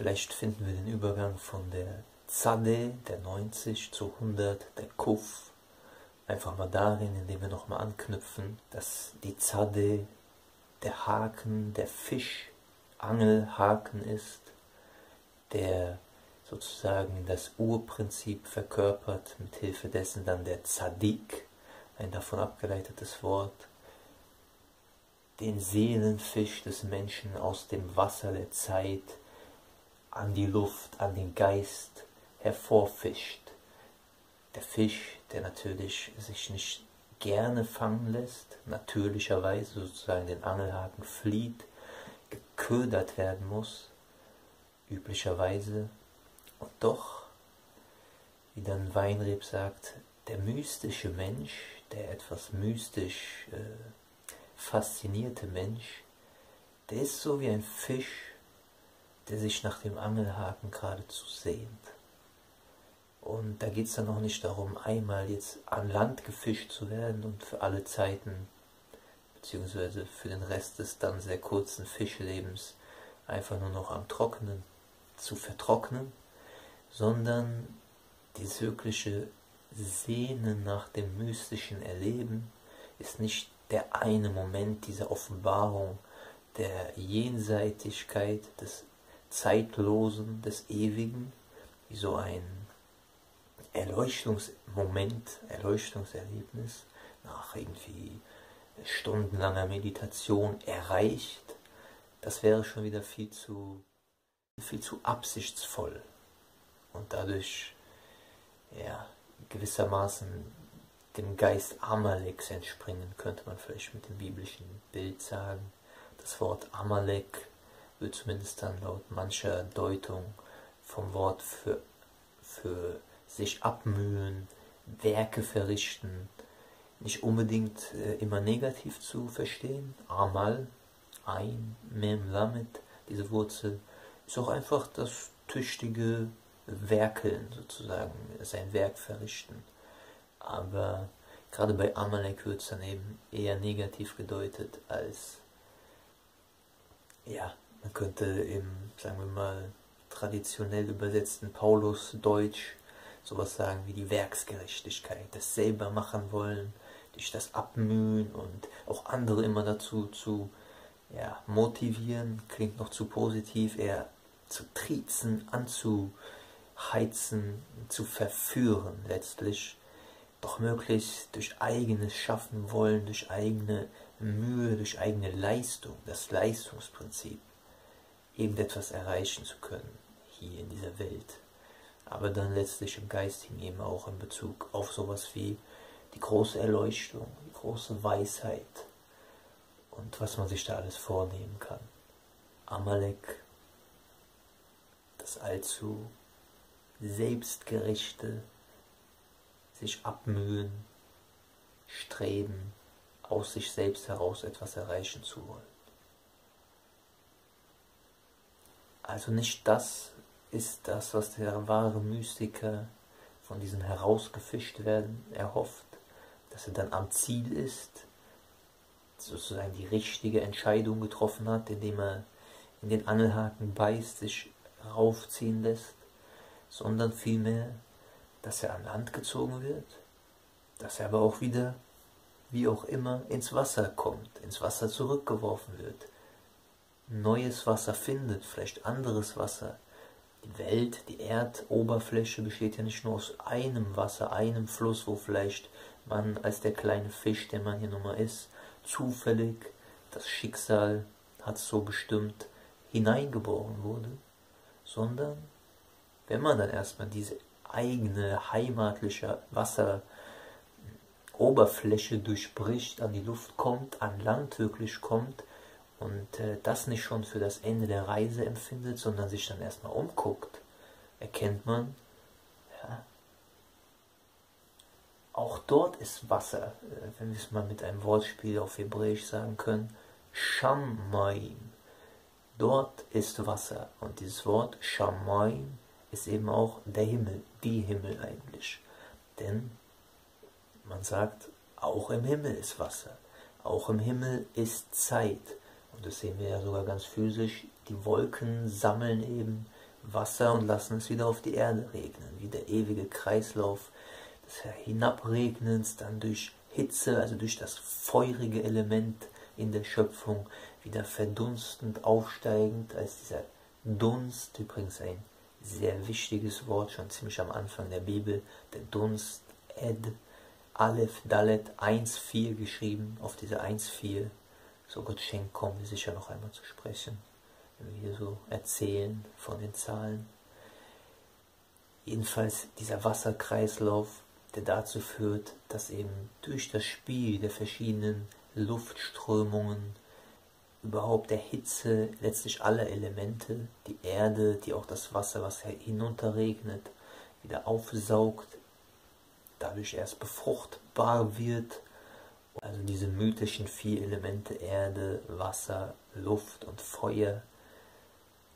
Vielleicht finden wir den Übergang von der Zade, der 90 zu 100, der Kuf, einfach mal darin, indem wir nochmal anknüpfen, dass die Zade der Haken, der Fischangelhaken ist, der sozusagen das Urprinzip verkörpert, mit Hilfe dessen dann der Zadik, ein davon abgeleitetes Wort, den Seelenfisch des Menschen aus dem Wasser der Zeit an die Luft, an den Geist hervorfischt. Der Fisch, der natürlich sich nicht gerne fangen lässt, natürlicherweise sozusagen den Angelhaken flieht, geködert werden muss, üblicherweise. Und doch, wie dann Weinreb sagt, der mystische Mensch, der etwas mystisch äh, faszinierte Mensch, der ist so wie ein Fisch, der sich nach dem Angelhaken geradezu sehnt. Und da geht es dann noch nicht darum, einmal jetzt an Land gefischt zu werden und für alle Zeiten, beziehungsweise für den Rest des dann sehr kurzen Fischlebens, einfach nur noch am Trockenen zu vertrocknen, sondern dieses wirkliche Sehnen nach dem mystischen Erleben ist nicht der eine Moment dieser Offenbarung, der Jenseitigkeit, des Zeitlosen, des Ewigen, wie so ein Erleuchtungsmoment, Erleuchtungserlebnis nach irgendwie stundenlanger Meditation erreicht, das wäre schon wieder viel zu, viel zu absichtsvoll und dadurch ja, gewissermaßen dem Geist Amaleks entspringen, könnte man vielleicht mit dem biblischen Bild sagen. Das Wort Amalek wird zumindest dann laut mancher Deutung vom Wort für, für sich abmühen, Werke verrichten, nicht unbedingt äh, immer negativ zu verstehen. Amal, ein, mem, lamet, diese Wurzel, ist auch einfach das tüchtige Werkeln sozusagen, sein Werk verrichten. Aber gerade bei Amalek wird es dann eben eher negativ gedeutet als, ja, man könnte im, sagen wir mal, traditionell übersetzten Paulus-Deutsch sowas sagen wie die Werksgerechtigkeit, das selber machen wollen, durch das Abmühen und auch andere immer dazu zu ja, motivieren, klingt noch zu positiv, eher zu triezen, anzuheizen, zu verführen letztlich. Doch möglichst durch eigenes Schaffen wollen, durch eigene Mühe, durch eigene Leistung, das Leistungsprinzip, irgendetwas erreichen zu können hier in dieser Welt. Aber dann letztlich im Geistigen eben auch in Bezug auf sowas wie die große Erleuchtung, die große Weisheit und was man sich da alles vornehmen kann. Amalek, das allzu selbstgerechte, sich abmühen, streben, aus sich selbst heraus etwas erreichen zu wollen. Also nicht das ist das, was der wahre Mystiker von diesem herausgefischt werden erhofft, dass er dann am Ziel ist, sozusagen die richtige Entscheidung getroffen hat, indem er in den Angelhaken beißt, sich raufziehen lässt, sondern vielmehr dass er an Land gezogen wird, dass er aber auch wieder, wie auch immer, ins Wasser kommt, ins Wasser zurückgeworfen wird, neues Wasser findet, vielleicht anderes Wasser. Die Welt, die Erdoberfläche besteht ja nicht nur aus einem Wasser, einem Fluss, wo vielleicht man als der kleine Fisch, der man hier nun mal ist, zufällig, das Schicksal hat so bestimmt, hineingeboren wurde, sondern wenn man dann erstmal diese eigene heimatliche Wasseroberfläche durchbricht, an die Luft kommt, an Land wirklich kommt und äh, das nicht schon für das Ende der Reise empfindet, sondern sich dann erstmal umguckt, erkennt man, ja, auch dort ist Wasser, äh, wenn wir es mal mit einem Wortspiel auf Hebräisch sagen können, Shammaim. Dort ist Wasser. Und dieses Wort Shammaim ist eben auch der Himmel, die Himmel eigentlich. Denn man sagt, auch im Himmel ist Wasser, auch im Himmel ist Zeit. Und das sehen wir ja sogar ganz physisch. Die Wolken sammeln eben Wasser und lassen es wieder auf die Erde regnen, wie der ewige Kreislauf des Hinabregnens, dann durch Hitze, also durch das feurige Element in der Schöpfung, wieder verdunstend, aufsteigend, als dieser Dunst, übrigens ein sehr wichtiges Wort, schon ziemlich am Anfang der Bibel, der Dunst, Ed, Aleph, Dalet, 1,4 geschrieben, auf diese 1,4, so Gott schenkt, kommen wir sicher noch einmal zu sprechen, wenn wir hier so erzählen von den Zahlen. Jedenfalls dieser Wasserkreislauf, der dazu führt, dass eben durch das Spiel der verschiedenen Luftströmungen, überhaupt der Hitze, letztlich alle Elemente, die Erde, die auch das Wasser, was hinunterregnet, wieder aufsaugt, dadurch erst befruchtbar wird. Also diese mythischen vier Elemente Erde, Wasser, Luft und Feuer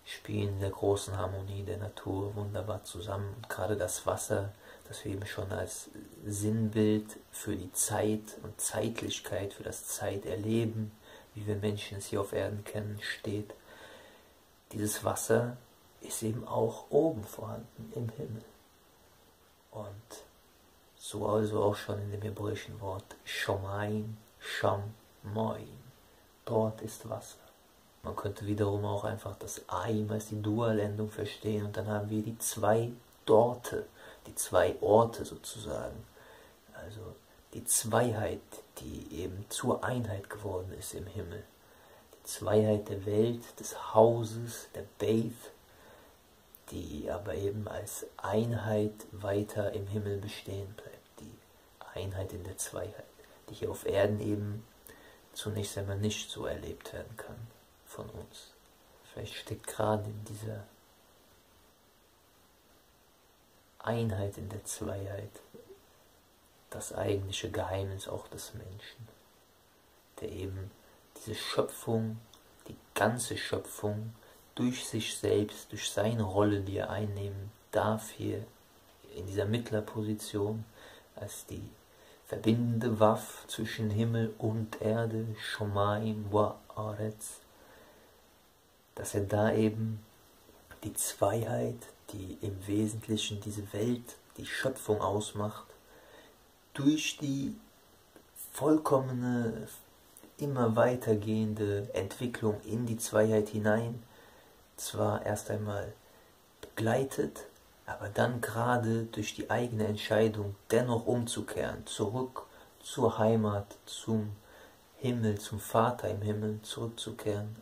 spielen in der großen Harmonie der Natur wunderbar zusammen. Und gerade das Wasser, das wir eben schon als Sinnbild für die Zeit und Zeitlichkeit, für das Zeiterleben, wie wir Menschen es hier auf Erden kennen, steht. Dieses Wasser ist eben auch oben vorhanden, im Himmel. Und so also auch schon in dem hebräischen Wort Shomain, Sham. Dort ist Wasser. Man könnte wiederum auch einfach das Aim als die Dualendung verstehen und dann haben wir die zwei Dorte, die zwei Orte sozusagen. Also die Zweiheit, die eben zur Einheit geworden ist im Himmel. Die Zweiheit der Welt, des Hauses, der Beith, die aber eben als Einheit weiter im Himmel bestehen bleibt. Einheit in der Zweiheit, die hier auf Erden eben zunächst einmal nicht so erlebt werden kann von uns. Vielleicht steckt gerade in dieser Einheit in der Zweiheit das eigentliche Geheimnis auch des Menschen, der eben diese Schöpfung, die ganze Schöpfung durch sich selbst, durch seine Rolle, die er einnehmen darf hier in dieser Mittlerposition, als die verbindende Waff zwischen Himmel und Erde, Shomaim wa Aretz, dass er da eben die Zweiheit, die im Wesentlichen diese Welt, die Schöpfung ausmacht, durch die vollkommene, immer weitergehende Entwicklung in die Zweiheit hinein zwar erst einmal begleitet, aber dann gerade durch die eigene Entscheidung dennoch umzukehren, zurück zur Heimat, zum Himmel, zum Vater im Himmel zurückzukehren.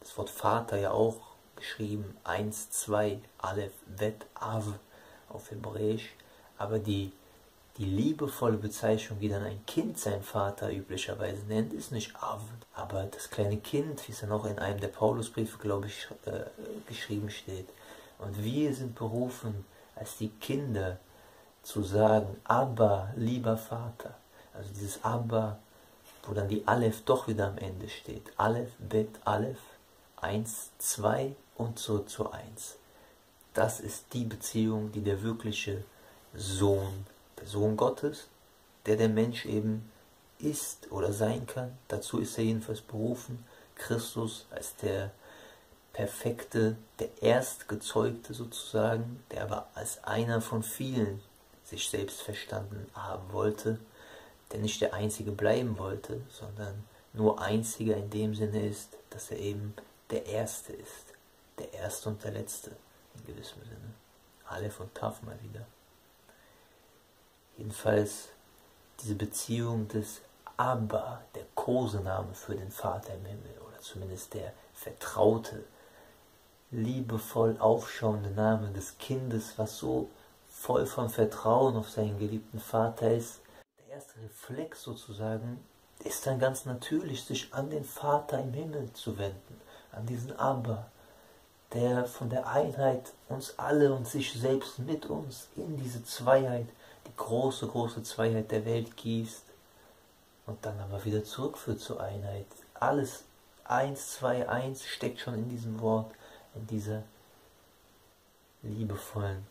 Das Wort Vater ja auch geschrieben, 1, 2, Aleph, Bet, Av auf Hebräisch, aber die die liebevolle Bezeichnung, wie dann ein Kind sein Vater üblicherweise nennt, ist nicht Av, aber das kleine Kind, wie es dann auch in einem der Paulusbriefe, glaube ich, äh, geschrieben steht. Und wir sind berufen, als die Kinder zu sagen, Abba, lieber Vater. Also dieses Abba, wo dann die Aleph doch wieder am Ende steht. Aleph, Bet, Aleph, 1, 2 und so zu 1. Das ist die Beziehung, die der wirkliche Sohn der Sohn Gottes, der der Mensch eben ist oder sein kann. Dazu ist er jedenfalls berufen. Christus als der perfekte, der Erstgezeugte sozusagen, der aber als einer von vielen sich selbst verstanden haben wollte, der nicht der Einzige bleiben wollte, sondern nur Einziger in dem Sinne ist, dass er eben der Erste ist, der Erste und der Letzte in gewissem Sinne. Aleph und Taf mal wieder. Jedenfalls diese Beziehung des Abba, der Kosename für den Vater im Himmel, oder zumindest der vertraute, liebevoll aufschauende Name des Kindes, was so voll von Vertrauen auf seinen geliebten Vater ist. Der erste Reflex sozusagen ist dann ganz natürlich, sich an den Vater im Himmel zu wenden, an diesen Abba, der von der Einheit uns alle und sich selbst mit uns in diese Zweiheit die große, große Zweiheit der Welt gießt und dann aber wieder zurückführt zur Einheit. Alles eins, zwei, eins steckt schon in diesem Wort, in dieser liebevollen,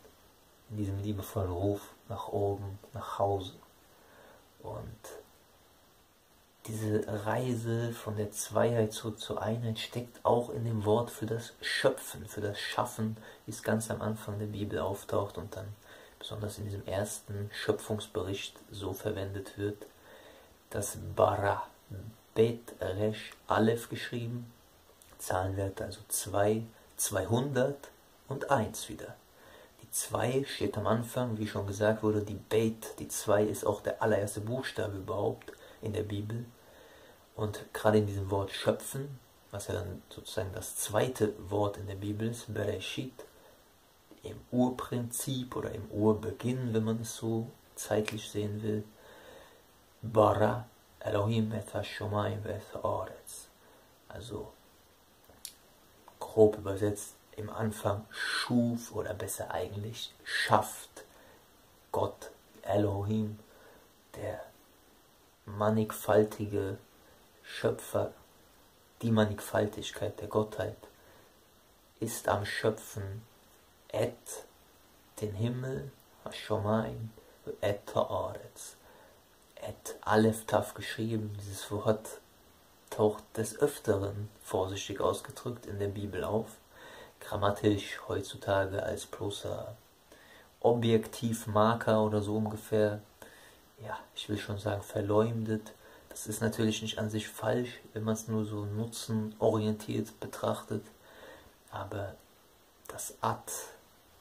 in diesem liebevollen Ruf nach oben, nach Hause. Und diese Reise von der Zweiheit zurück zur Einheit steckt auch in dem Wort für das Schöpfen, für das Schaffen, wie es ganz am Anfang der Bibel auftaucht und dann besonders in diesem ersten Schöpfungsbericht so verwendet wird. Das Bara, Bet Resh Aleph geschrieben, Zahlenwerte also 2, 200 und 1 wieder. Die 2 steht am Anfang, wie schon gesagt wurde, die Bet, die 2 ist auch der allererste Buchstabe überhaupt in der Bibel. Und gerade in diesem Wort schöpfen, was ja dann sozusagen das zweite Wort in der Bibel ist, Bereshit, im Urprinzip oder im Urbeginn, wenn man es so zeitlich sehen will, Bara Elohim et Hashomayim et Haaretz. Also grob übersetzt im Anfang schuf oder besser eigentlich schafft Gott Elohim, der mannigfaltige Schöpfer, die Mannigfaltigkeit der Gottheit, ist am Schöpfen et den Himmel, Hashomayim, et Haaretz, et Aleph Taf geschrieben. Dieses Wort taucht des Öfteren, vorsichtig ausgedrückt, in der Bibel auf, grammatisch heutzutage als bloßer Objektivmarker oder so ungefähr ja, ich will schon sagen, verleumdet. Das ist natürlich nicht an sich falsch, wenn man es nur so nutzenorientiert betrachtet. Aber das Ad,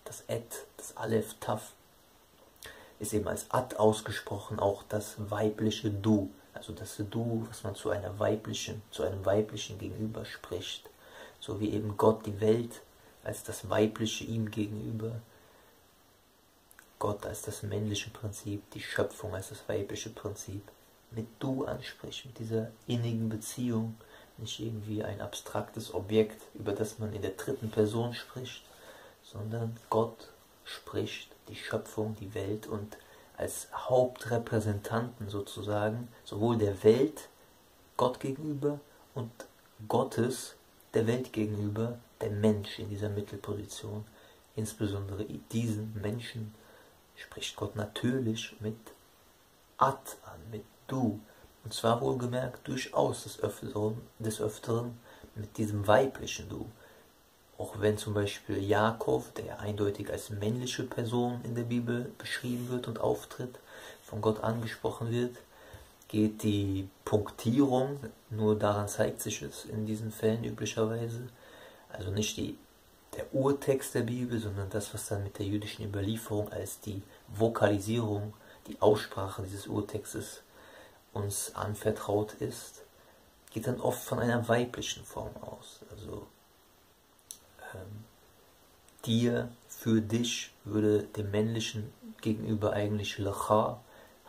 das Et, das Aleph, Taf ist eben als Ad ausgesprochen auch das weibliche Du. Also das Du, was man zu einer weiblichen, zu einem weiblichen gegenüber spricht. So wie eben Gott die Welt als das weibliche ihm gegenüber Gott als das männliche Prinzip, die Schöpfung als das weibliche Prinzip, mit Du anspricht, mit dieser innigen Beziehung, nicht irgendwie ein abstraktes Objekt, über das man in der dritten Person spricht, sondern Gott spricht die Schöpfung, die Welt und als Hauptrepräsentanten sozusagen sowohl der Welt Gott gegenüber und Gottes der Welt gegenüber der Mensch in dieser Mittelposition, insbesondere diesen Menschen spricht Gott natürlich mit Ad an, mit Du. Und zwar wohlgemerkt durchaus des Öfteren, des Öfteren mit diesem weiblichen Du. Auch wenn zum Beispiel Jakob, der eindeutig als männliche Person in der Bibel beschrieben wird und auftritt, von Gott angesprochen wird, geht die Punktierung, nur daran zeigt sich es in diesen Fällen üblicherweise, also nicht die der Urtext der Bibel, sondern das, was dann mit der jüdischen Überlieferung als die Vokalisierung, die Aussprache dieses Urtextes uns anvertraut ist, geht dann oft von einer weiblichen Form aus. Also dir, für dich würde dem männlichen gegenüber eigentlich Lacha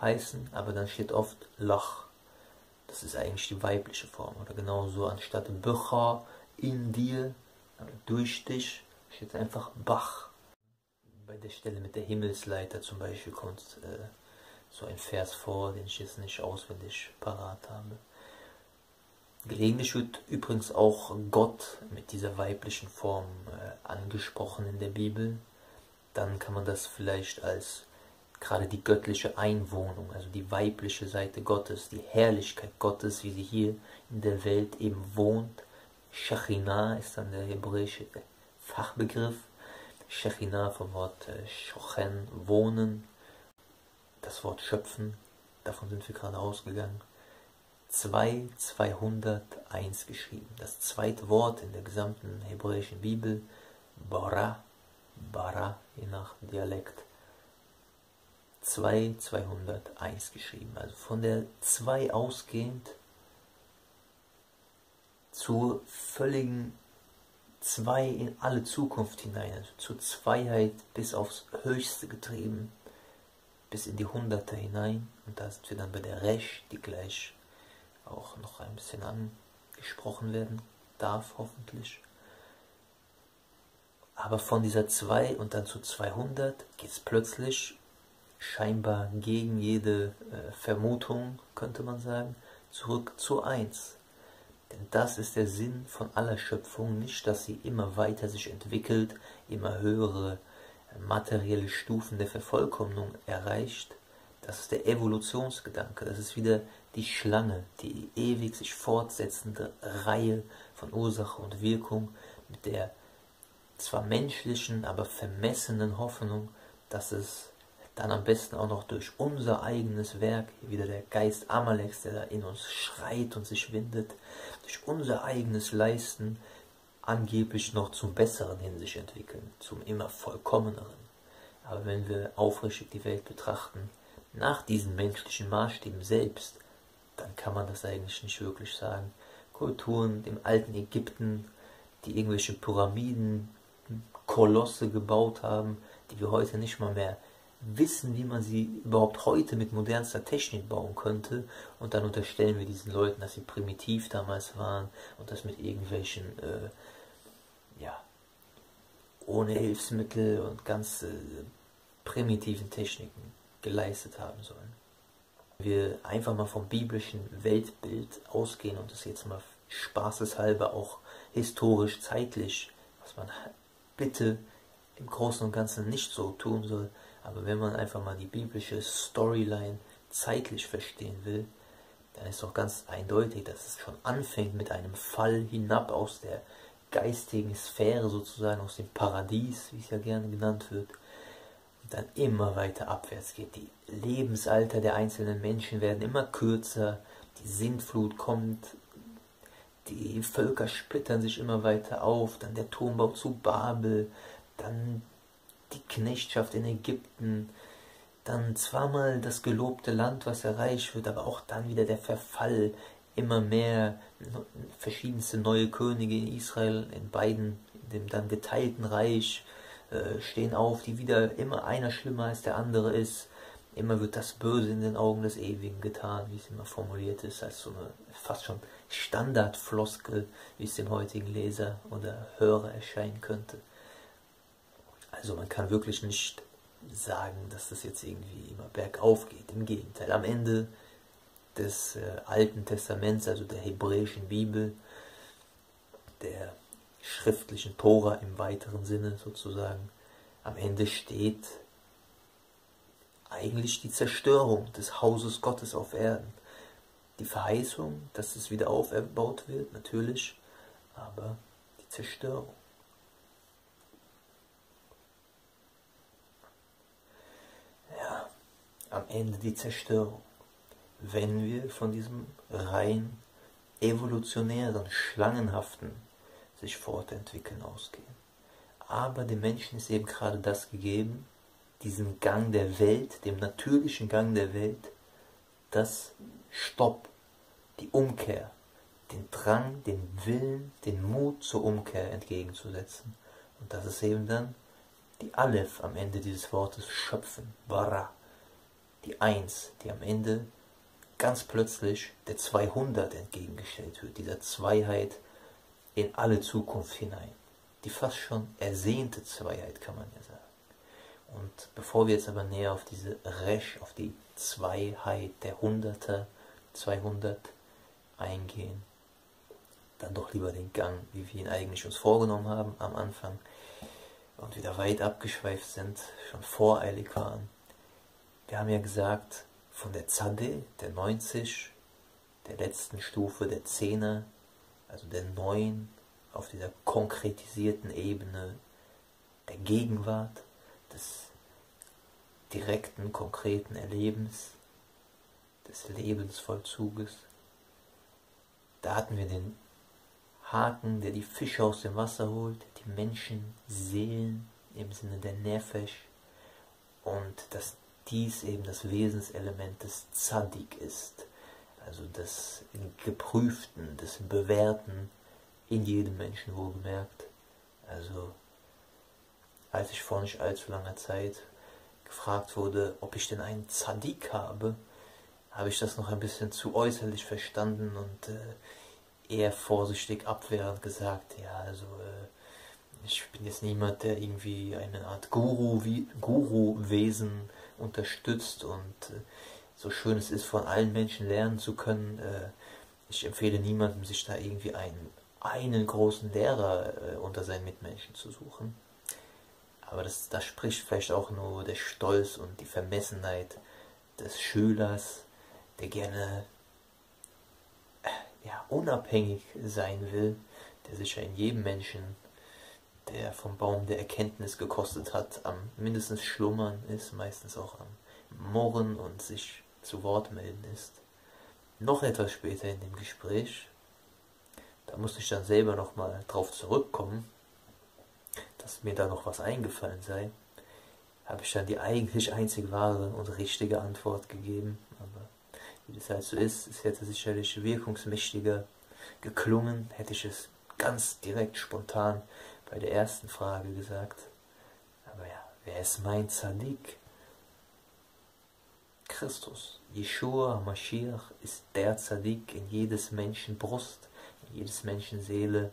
heißen, aber dann steht oft Lach. Das ist eigentlich die weibliche Form. Oder genauso anstatt Böcha in dir durch dich steht einfach Bach. Bei der Stelle mit der Himmelsleiter zum Beispiel kommt äh, so ein Vers vor, den ich jetzt nicht auswendig parat habe. Gelegentlich wird übrigens auch Gott mit dieser weiblichen Form äh, angesprochen in der Bibel. Dann kann man das vielleicht als gerade die göttliche Einwohnung, also die weibliche Seite Gottes, die Herrlichkeit Gottes, wie sie hier in der Welt eben wohnt, Shechina ist dann der hebräische Fachbegriff. Shechina vom Wort äh, Shochen, wohnen. Das Wort schöpfen, davon sind wir gerade ausgegangen. 2, 201 geschrieben. Das zweite Wort in der gesamten hebräischen Bibel, Bara, Bara, je nach Dialekt. 2, 201 geschrieben. Also von der 2 ausgehend zur völligen Zwei in alle Zukunft hinein, also zur Zweiheit bis aufs Höchste getrieben, bis in die Hunderte hinein. Und da sind wir dann bei der Resch, die gleich auch noch ein bisschen angesprochen werden darf, hoffentlich. Aber von dieser 2 und dann zu 200 geht es plötzlich scheinbar gegen jede äh, Vermutung, könnte man sagen, zurück zu 1. Denn das ist der Sinn von aller Schöpfung, nicht, dass sie immer weiter sich entwickelt, immer höhere materielle Stufen der Vervollkommnung erreicht, Das ist der Evolutionsgedanke. Das ist wieder die Schlange, die ewig sich fortsetzende Reihe von Ursache und Wirkung mit der zwar menschlichen, aber vermessenen Hoffnung, dass es dann am besten auch noch durch unser eigenes Werk, wieder der Geist Amaleks, der da in uns schreit und sich windet, durch unser eigenes Leisten angeblich noch zum Besseren hin sich entwickeln, zum immer vollkommeneren. Aber wenn wir aufrichtig die Welt betrachten, nach diesen menschlichen Maßstäben selbst, dann kann man das eigentlich nicht wirklich sagen. Kulturen im alten Ägypten, die irgendwelche Pyramiden, Kolosse gebaut haben, die wir heute nicht mal mehr wissen, wie man sie überhaupt heute mit modernster Technik bauen könnte. Und dann unterstellen wir diesen Leuten, dass sie primitiv damals waren und das mit irgendwelchen, äh, ja, ohne Hilfsmittel und ganz äh, primitiven Techniken geleistet haben sollen. Wir einfach mal vom biblischen Weltbild ausgehen und das jetzt mal spaßeshalber auch historisch, zeitlich, was man bitte im Großen und Ganzen nicht so tun soll, aber wenn man einfach mal die biblische Storyline zeitlich verstehen will, dann ist doch ganz eindeutig, dass es schon anfängt mit einem Fall hinab aus der geistigen Sphäre sozusagen, aus dem Paradies, wie es ja gerne genannt wird, dann immer weiter abwärts geht. Die Lebensalter der einzelnen Menschen werden immer kürzer, die Sintflut kommt, die Völker splittern sich immer weiter auf, dann der Turmbau zu Babel, dann die Knechtschaft in Ägypten, dann zweimal das gelobte Land, was erreicht wird, aber auch dann wieder der Verfall, immer mehr verschiedenste neue Könige in Israel, in beiden, in dem dann geteilten Reich, äh, stehen auf, die wieder immer einer schlimmer als der andere ist. Immer wird das Böse in den Augen des Ewigen getan, wie es immer formuliert ist, als so eine fast schon Standardfloskel, wie es dem heutigen Leser oder Hörer erscheinen könnte. Also man kann wirklich nicht sagen, dass das jetzt irgendwie immer bergauf geht. Im Gegenteil, am Ende des äh, Alten Testaments, also der hebräischen Bibel, der schriftlichen Tora im weiteren Sinne sozusagen, am Ende steht eigentlich die Zerstörung des Hauses Gottes auf Erden. Die Verheißung, dass es wieder aufgebaut wird, natürlich, aber die Zerstörung. am Ende die Zerstörung, wenn wir von diesem rein evolutionären, schlangenhaften sich fortentwickeln ausgehen. Aber dem Menschen ist eben gerade das gegeben, diesen Gang der Welt, dem natürlichen Gang der Welt, das Stopp, die Umkehr, den Drang, den Willen, den Mut zur Umkehr entgegenzusetzen. Und das ist eben dann die Aleph am Ende dieses Wortes schöpfen, Bara die 1, die am Ende ganz plötzlich der 200 entgegengestellt wird, dieser Zweiheit in alle Zukunft hinein. Die fast schon ersehnte Zweiheit, kann man ja sagen. Und bevor wir jetzt aber näher auf diese Resch, auf die Zweiheit der Hunderter, 200 eingehen, dann doch lieber den Gang, wie wir ihn eigentlich uns vorgenommen haben am Anfang und wieder weit abgeschweift sind, schon voreilig waren. Wir haben ja gesagt, von der Zade, der 90, der letzten Stufe der Zehner, also der neuen, auf dieser konkretisierten Ebene der Gegenwart, des direkten, konkreten Erlebens, des Lebensvollzuges. Da hatten wir den Haken, der die Fische aus dem Wasser holt, die Menschenseelen im Sinne der Nefesh und das dies eben das Wesenselement des Zadik ist, also des Geprüften, des Bewährten in jedem Menschen wohlgemerkt. Also als ich vor nicht allzu langer Zeit gefragt wurde, ob ich denn einen Zadik habe, habe ich das noch ein bisschen zu äußerlich verstanden und äh, eher vorsichtig abwehrend gesagt, ja, also äh, ich bin jetzt niemand, der irgendwie eine Art Guru-Wesen Guru unterstützt und äh, so schön es ist, von allen Menschen lernen zu können. Äh, ich empfehle niemandem, sich da irgendwie einen, einen großen Lehrer äh, unter seinen Mitmenschen zu suchen. Aber das, das spricht vielleicht auch nur der Stolz und die Vermessenheit des Schülers, der gerne äh, ja, unabhängig sein will, der sich ja in jedem Menschen, der vom Baum der Erkenntnis gekostet hat, am mindestens schlummern ist, meistens auch am Murren und sich zu Wort melden ist. Noch etwas später in dem Gespräch, da musste ich dann selber nochmal drauf zurückkommen, dass mir da noch was eingefallen sei, habe ich dann die eigentlich einzig wahre und richtige Antwort gegeben. Aber wie das halt so ist, es hätte sicherlich wirkungsmächtiger geklungen, hätte ich es ganz direkt spontan bei der ersten Frage gesagt. Aber ja, wer ist mein Zadik? Christus. Yeshua Mashiach ist der Zadik in jedes Menschen Brust, in jedes Menschen Seele.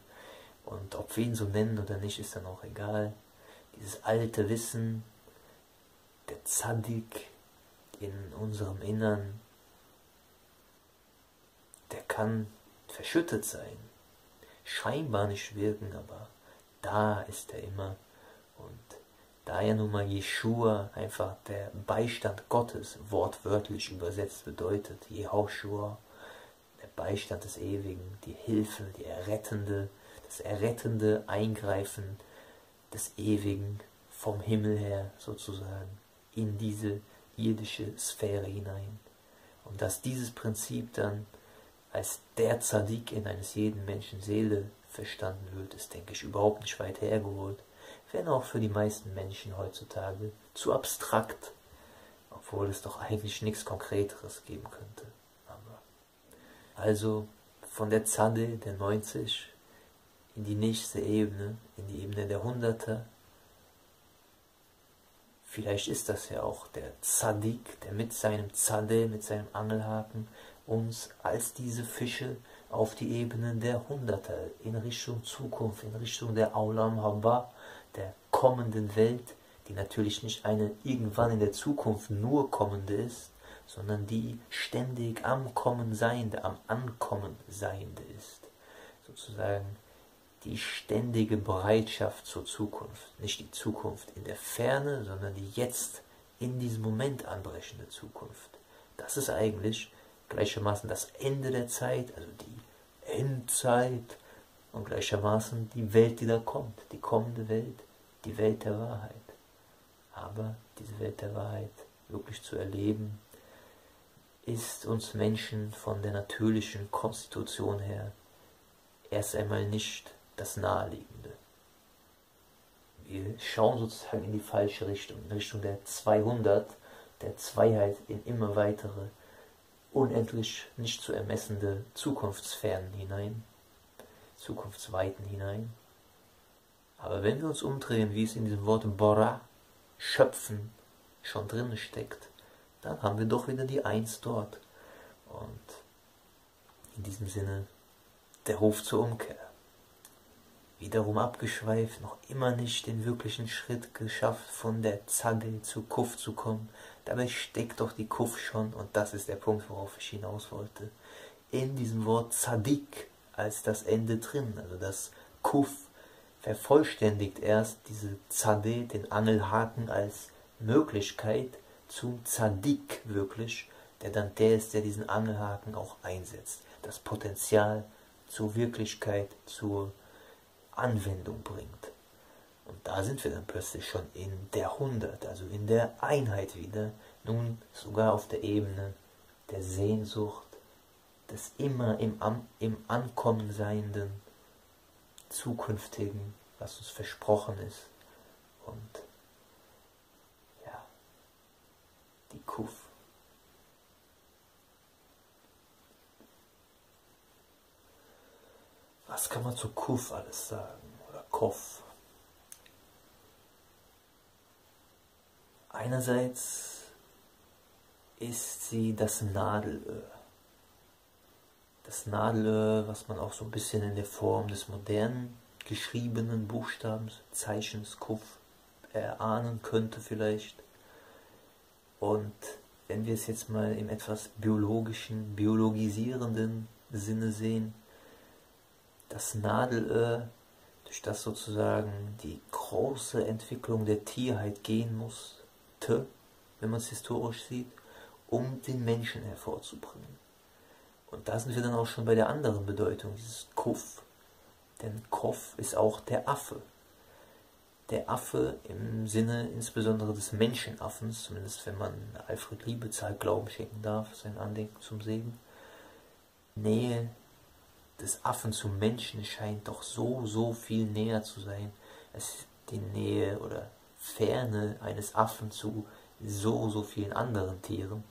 Und ob wir ihn so nennen oder nicht, ist dann auch egal. Dieses alte Wissen, der Zadik in unserem Innern, der kann verschüttet sein, scheinbar nicht wirken, aber da ist er immer. Da ja nun mal Jeshua einfach der Beistand Gottes wortwörtlich übersetzt bedeutet, Jehoshua, der Beistand des Ewigen, die Hilfe, die errettende, das errettende Eingreifen des Ewigen vom Himmel her sozusagen in diese irdische Sphäre hinein. Und dass dieses Prinzip dann als der Zadik in eines jeden Menschen Seele verstanden wird, ist, denke ich, überhaupt nicht weit hergeholt, wenn auch für die meisten Menschen heutzutage zu abstrakt, obwohl es doch eigentlich nichts Konkreteres geben könnte. Aber also von der Zade der 90 in die nächste Ebene, in die Ebene der Hunderter, Vielleicht ist das ja auch der Zadik, der mit seinem Zade, mit seinem Angelhaken uns als diese Fische auf die Ebenen der Hunderter in Richtung Zukunft, in Richtung der Aulam der kommenden Welt, die natürlich nicht eine irgendwann in der Zukunft nur kommende ist, sondern die ständig am Kommen Seiende, am Ankommen Seiende ist. Sozusagen die ständige Bereitschaft zur Zukunft. Nicht die Zukunft in der Ferne, sondern die jetzt in diesem Moment anbrechende Zukunft. Das ist eigentlich gleichermaßen das Ende der Zeit, also die Endzeit und gleichermaßen die Welt, die da kommt, die kommende Welt, die Welt der Wahrheit. Aber diese Welt der Wahrheit wirklich zu erleben, ist uns Menschen von der natürlichen Konstitution her erst einmal nicht das Naheliegende. Wir schauen sozusagen in die falsche Richtung, in Richtung der 200, der Zweiheit in immer weitere, unendlich nicht zu ermessende Zukunftsfernen hinein, Zukunftsweiten hinein. Aber wenn wir uns umdrehen, wie es in diesem Wort Bora, schöpfen, schon drin steckt, dann haben wir doch wieder die Eins dort. Und in diesem Sinne der Ruf zur Umkehr wiederum abgeschweift, noch immer nicht den wirklichen Schritt geschafft, von der Zade zu Kuff zu kommen. Dabei steckt doch die Kuff schon, und das ist der Punkt, worauf ich hinaus wollte, in diesem Wort Zadik als das Ende drin. Also das Kuff vervollständigt erst diese Zade, den Angelhaken als Möglichkeit zum Zadik wirklich, der dann der ist, der diesen Angelhaken auch einsetzt. Das Potenzial zur Wirklichkeit, zur Anwendung bringt. Und da sind wir dann plötzlich schon in der Hundert, also in der Einheit wieder, nun sogar auf der Ebene der Sehnsucht, des immer im, An im Ankommen seienden, zukünftigen, was uns versprochen ist. Und ja, die Kuf. Was kann man zu Kuf alles sagen? Oder Kof? Einerseits ist sie das Nadelöhr. Das Nadelöhr, was man auch so ein bisschen in der Form des modernen geschriebenen Buchstabens, Zeichens, Kuf erahnen könnte vielleicht. Und wenn wir es jetzt mal im etwas biologischen, biologisierenden Sinne sehen, das Nadelöhr, durch das sozusagen die große Entwicklung der Tierheit gehen musste, wenn man es historisch sieht, um den Menschen hervorzubringen. Und da sind wir dann auch schon bei der anderen Bedeutung, dieses Kuff. Denn Koff ist auch der Affe. Der Affe im Sinne insbesondere des Menschenaffens, zumindest wenn man Alfred Liebezahl Glauben schenken darf, sein Andenken zum Segen. Nähe des Affen zum Menschen scheint doch so, so viel näher zu sein, als die Nähe oder Ferne eines Affen zu so, so vielen anderen Tieren,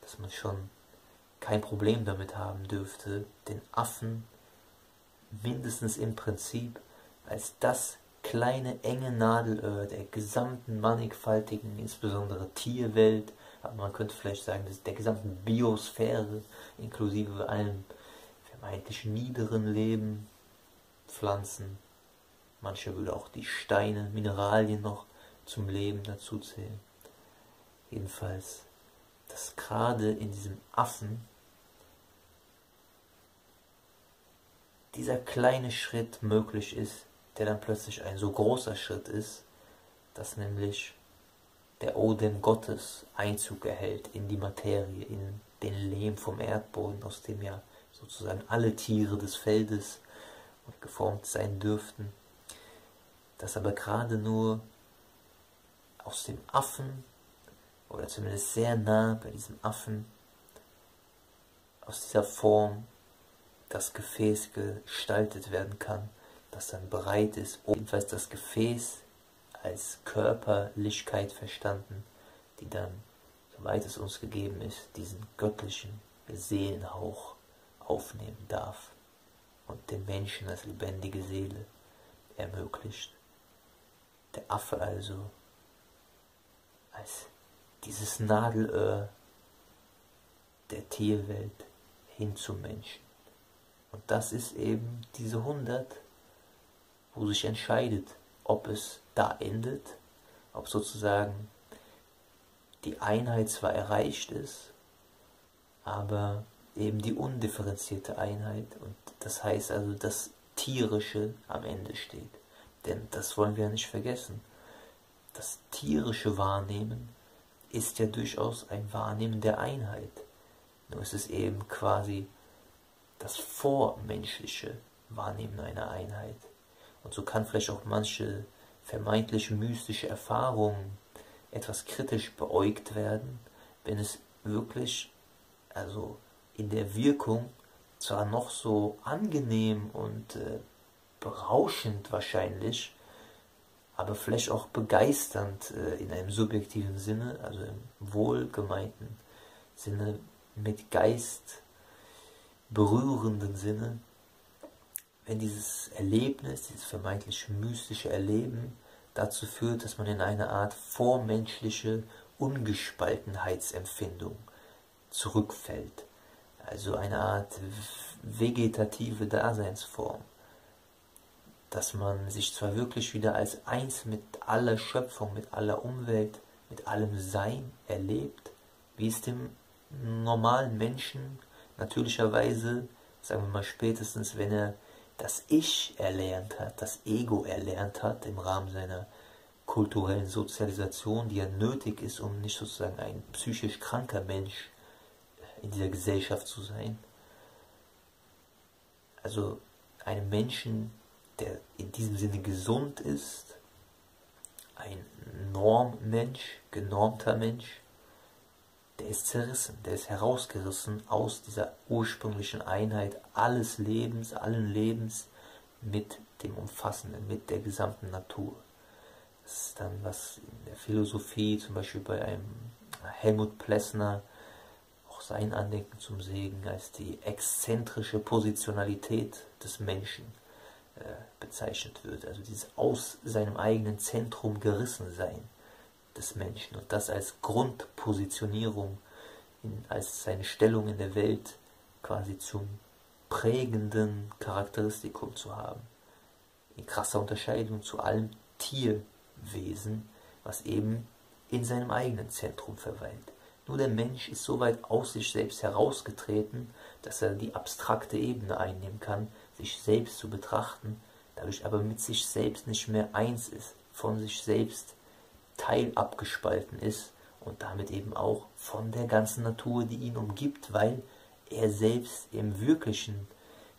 dass man schon kein Problem damit haben dürfte, den Affen mindestens im Prinzip als das kleine enge Nadelöhr der gesamten mannigfaltigen, insbesondere Tierwelt, aber man könnte vielleicht sagen, der gesamten Biosphäre, inklusive allem vermeintlich niederen Leben, Pflanzen, manche würde auch die Steine, Mineralien noch zum Leben dazu zählen. Jedenfalls, dass gerade in diesem Affen dieser kleine Schritt möglich ist, der dann plötzlich ein so großer Schritt ist, dass nämlich der Odem Gottes Einzug erhält in die Materie, in den Lehm vom Erdboden, aus dem ja sozusagen alle Tiere des Feldes geformt sein dürften, dass aber gerade nur aus dem Affen, oder zumindest sehr nah bei diesem Affen, aus dieser Form das Gefäß gestaltet werden kann, das dann bereit ist, jedenfalls das Gefäß als Körperlichkeit verstanden, die dann, soweit es uns gegeben ist, diesen göttlichen Seelenhauch aufnehmen darf und dem Menschen als lebendige Seele ermöglicht. Der Affe also als dieses Nadelöhr der Tierwelt hin zum Menschen. Und das ist eben diese 100, wo sich entscheidet, ob es da endet, ob sozusagen die Einheit zwar erreicht ist, aber eben die undifferenzierte Einheit und das heißt also das Tierische am Ende steht. Denn das wollen wir nicht vergessen. Das tierische Wahrnehmen ist ja durchaus ein Wahrnehmen der Einheit. Nur ist es eben quasi das vormenschliche Wahrnehmen einer Einheit. Und so kann vielleicht auch manche vermeintliche mystische Erfahrung etwas kritisch beäugt werden, wenn es wirklich, also in der Wirkung, zwar noch so angenehm und äh, berauschend wahrscheinlich, aber vielleicht auch begeisternd äh, in einem subjektiven Sinne, also im wohlgemeinten Sinne mit Geist berührenden Sinne, wenn dieses Erlebnis, dieses vermeintlich mystische Erleben dazu führt, dass man in eine Art vormenschliche Ungespaltenheitsempfindung zurückfällt, also eine Art vegetative Daseinsform, dass man sich zwar wirklich wieder als eins mit aller Schöpfung, mit aller Umwelt, mit allem Sein erlebt, wie es dem normalen Menschen natürlicherweise, sagen wir mal spätestens, wenn er das Ich erlernt hat, das Ego erlernt hat im Rahmen seiner kulturellen Sozialisation, die ja nötig ist, um nicht sozusagen ein psychisch kranker Mensch in dieser Gesellschaft zu sein. Also einem Menschen, der in diesem Sinne gesund ist, ein Normmensch, genormter Mensch, der ist zerrissen, der ist herausgerissen aus dieser ursprünglichen Einheit alles Lebens, allen Lebens mit dem Umfassenden, mit der gesamten Natur. Das ist dann, was in der Philosophie, zum Beispiel bei einem Helmut Plessner, auch sein Andenken zum Segen als die exzentrische Positionalität des Menschen äh, bezeichnet wird. Also dieses aus seinem eigenen Zentrum gerissen sein des Menschen und das als Grundpositionierung, in, als seine Stellung in der Welt quasi zum prägenden Charakteristikum zu haben. In krasser Unterscheidung zu allem Tierwesen, was eben in seinem eigenen Zentrum verweilt. Nur der Mensch ist so weit aus sich selbst herausgetreten, dass er die abstrakte Ebene einnehmen kann, sich selbst zu betrachten, dadurch aber mit sich selbst nicht mehr eins ist, von sich selbst Teil abgespalten ist und damit eben auch von der ganzen Natur, die ihn umgibt, weil er selbst im wirklichen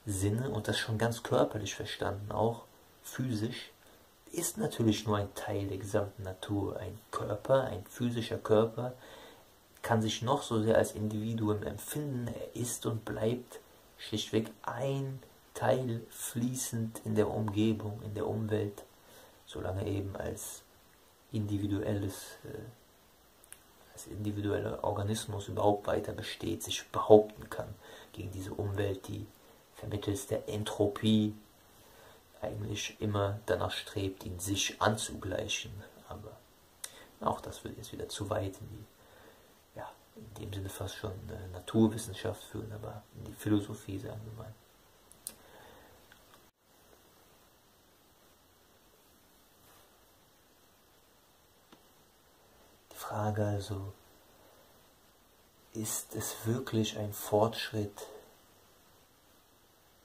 Sinne, und das schon ganz körperlich verstanden, auch physisch, ist natürlich nur ein Teil der gesamten Natur. Ein Körper, ein physischer Körper, kann sich noch so sehr als Individuum empfinden, er ist und bleibt schlichtweg ein Teil fließend in der Umgebung, in der Umwelt, solange eben als individuelles, äh, als individueller Organismus überhaupt weiter besteht, sich behaupten kann gegen diese Umwelt, die vermittels der Entropie eigentlich immer danach strebt, ihn sich anzugleichen. Aber auch das würde jetzt wieder zu weit in die, ja, in dem Sinne fast schon äh, Naturwissenschaft führen, aber in die Philosophie, sagen wir mal. Frage also, ist es wirklich ein Fortschritt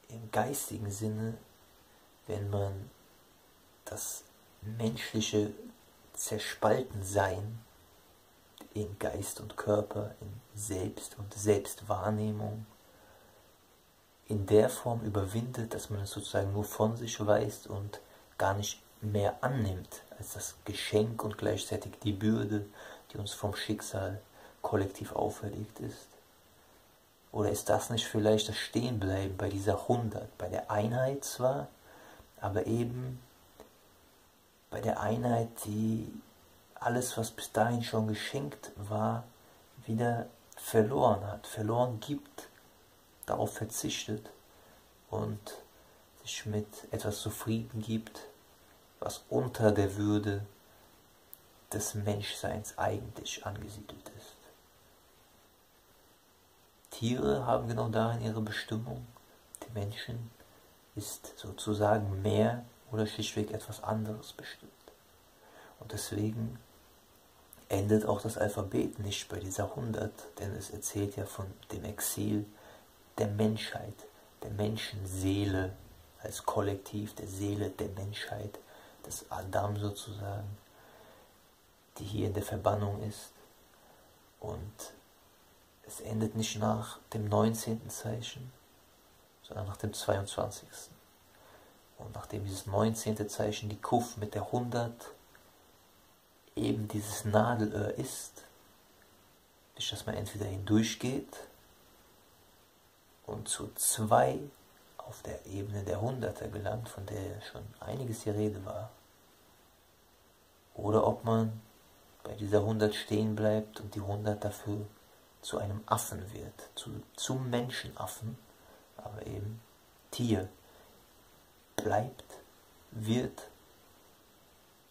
im geistigen Sinne, wenn man das menschliche Zerspaltensein in Geist und Körper, in Selbst und Selbstwahrnehmung in der Form überwindet, dass man es sozusagen nur von sich weist und gar nicht mehr annimmt als das Geschenk und gleichzeitig die Bürde, die uns vom Schicksal kollektiv auferlegt ist? Oder ist das nicht vielleicht das Stehenbleiben bei dieser Hundert, bei der Einheit zwar, aber eben bei der Einheit, die alles, was bis dahin schon geschenkt war, wieder verloren hat, verloren gibt, darauf verzichtet und sich mit etwas zufrieden gibt, was unter der Würde des Menschseins eigentlich angesiedelt ist. Tiere haben genau darin ihre Bestimmung, die Menschen ist sozusagen mehr oder schlichtweg etwas anderes bestimmt. Und deswegen endet auch das Alphabet nicht bei dieser 100, denn es erzählt ja von dem Exil der Menschheit, der Menschenseele als Kollektiv, der Seele der Menschheit, des Adam sozusagen, die hier in der Verbannung ist. Und es endet nicht nach dem 19. Zeichen, sondern nach dem 22. Und nachdem dieses 19. Zeichen die Kuf mit der 100 eben dieses Nadelöhr ist, durch das man entweder hindurchgeht und zu 2 auf der Ebene der Hunderter gelangt, von der schon einiges die Rede war, oder ob man bei dieser 100 stehen bleibt und die 100 dafür zu einem Affen wird, zu, zum Menschenaffen, aber eben Tier bleibt, wird,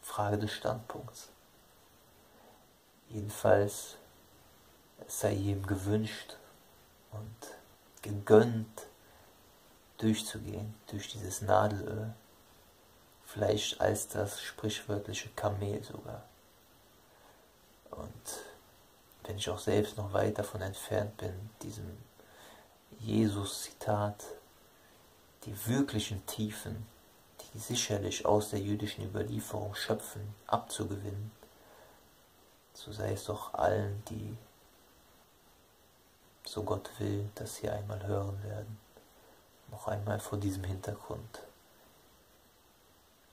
Frage des Standpunkts. Jedenfalls sei jedem gewünscht und gegönnt, durchzugehen durch dieses Nadelöhr, vielleicht als das sprichwörtliche Kamel sogar. Und wenn ich auch selbst noch weit davon entfernt bin, diesem Jesus-Zitat, die wirklichen Tiefen, die sicherlich aus der jüdischen Überlieferung schöpfen, abzugewinnen, so sei es doch allen, die, so Gott will, das hier einmal hören werden, noch einmal vor diesem Hintergrund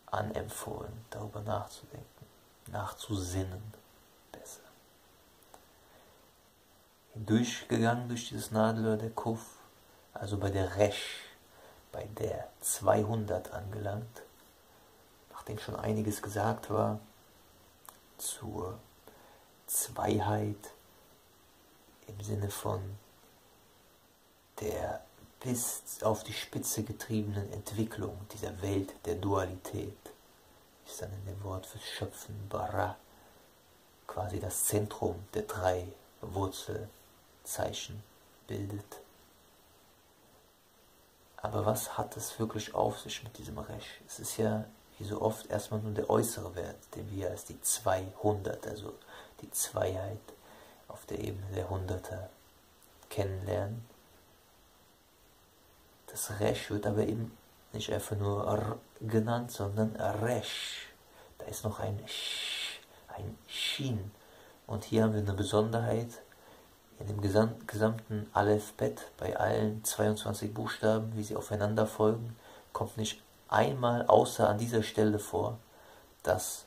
anempfohlen, darüber nachzudenken, nachzusinnen besser. Hindurchgegangen durch dieses Nadelöhr der Kuf, also bei der Resch, bei der 200 angelangt, nachdem schon einiges gesagt war zur Zweiheit im Sinne von der bis auf die Spitze getriebenen Entwicklung dieser Welt der Dualität, ist dann in dem Wort für Schöpfen Bara quasi das Zentrum der drei Wurzelzeichen bildet. Aber was hat es wirklich auf sich mit diesem Resch? Es ist ja wie so oft erstmal nur der äußere Wert, den wir als die 200, also die Zweiheit auf der Ebene der Hunderter kennenlernen. Das Resch wird aber eben nicht einfach nur R genannt, sondern Resch. Da ist noch ein Sch, ein Shin Und hier haben wir eine Besonderheit. In dem gesamten Aleph-Bet, bei allen 22 Buchstaben, wie sie aufeinander folgen, kommt nicht einmal außer an dieser Stelle vor, dass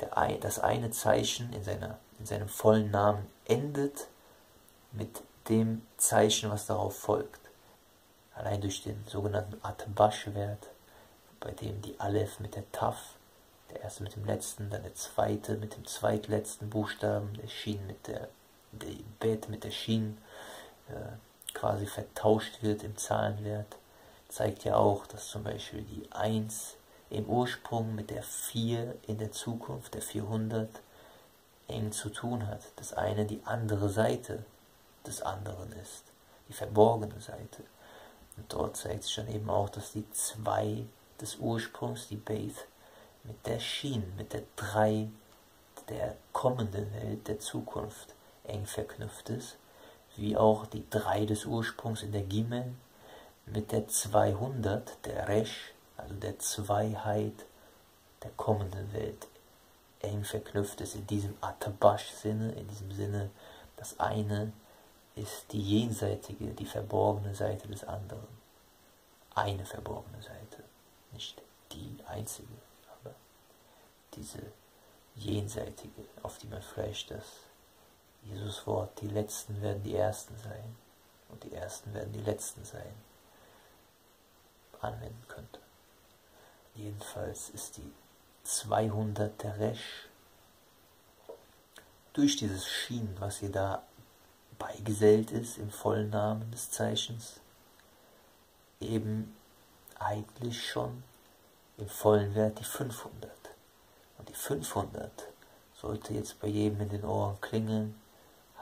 der, das eine Zeichen in, seiner, in seinem vollen Namen endet mit dem Zeichen, was darauf folgt. Allein durch den sogenannten Atbash-Wert, bei dem die Aleph mit der Taf, der erste mit dem letzten, dann der zweite mit dem zweitletzten Buchstaben, der Shin mit der, der Bet mit der Shin äh, quasi vertauscht wird im Zahlenwert, zeigt ja auch, dass zum Beispiel die 1 im Ursprung mit der 4 in der Zukunft, der 400, eng zu tun hat. Das eine die andere Seite des anderen ist, die verborgene Seite. Und dort zeigt sich dann eben auch, dass die 2 des Ursprungs, die Beth, mit der Schiene, mit der 3 der kommenden Welt, der Zukunft eng verknüpft ist, wie auch die 3 des Ursprungs in der Gimel mit der 200, der Resh, also der Zweiheit der kommenden Welt, eng verknüpft ist in diesem Atabash-Sinne, in diesem Sinne, das eine ist die jenseitige, die verborgene Seite des anderen. Eine verborgene Seite, nicht die einzige, aber diese jenseitige, auf die man vielleicht das Jesus-Wort, die Letzten werden die Ersten sein und die Ersten werden die Letzten sein, anwenden könnte. Jedenfalls ist die 200 der Resch durch dieses Schien, was hier da beigesellt ist im vollen Namen des Zeichens, eben eigentlich schon im vollen Wert die 500. Und die 500 sollte jetzt bei jedem in den Ohren klingeln,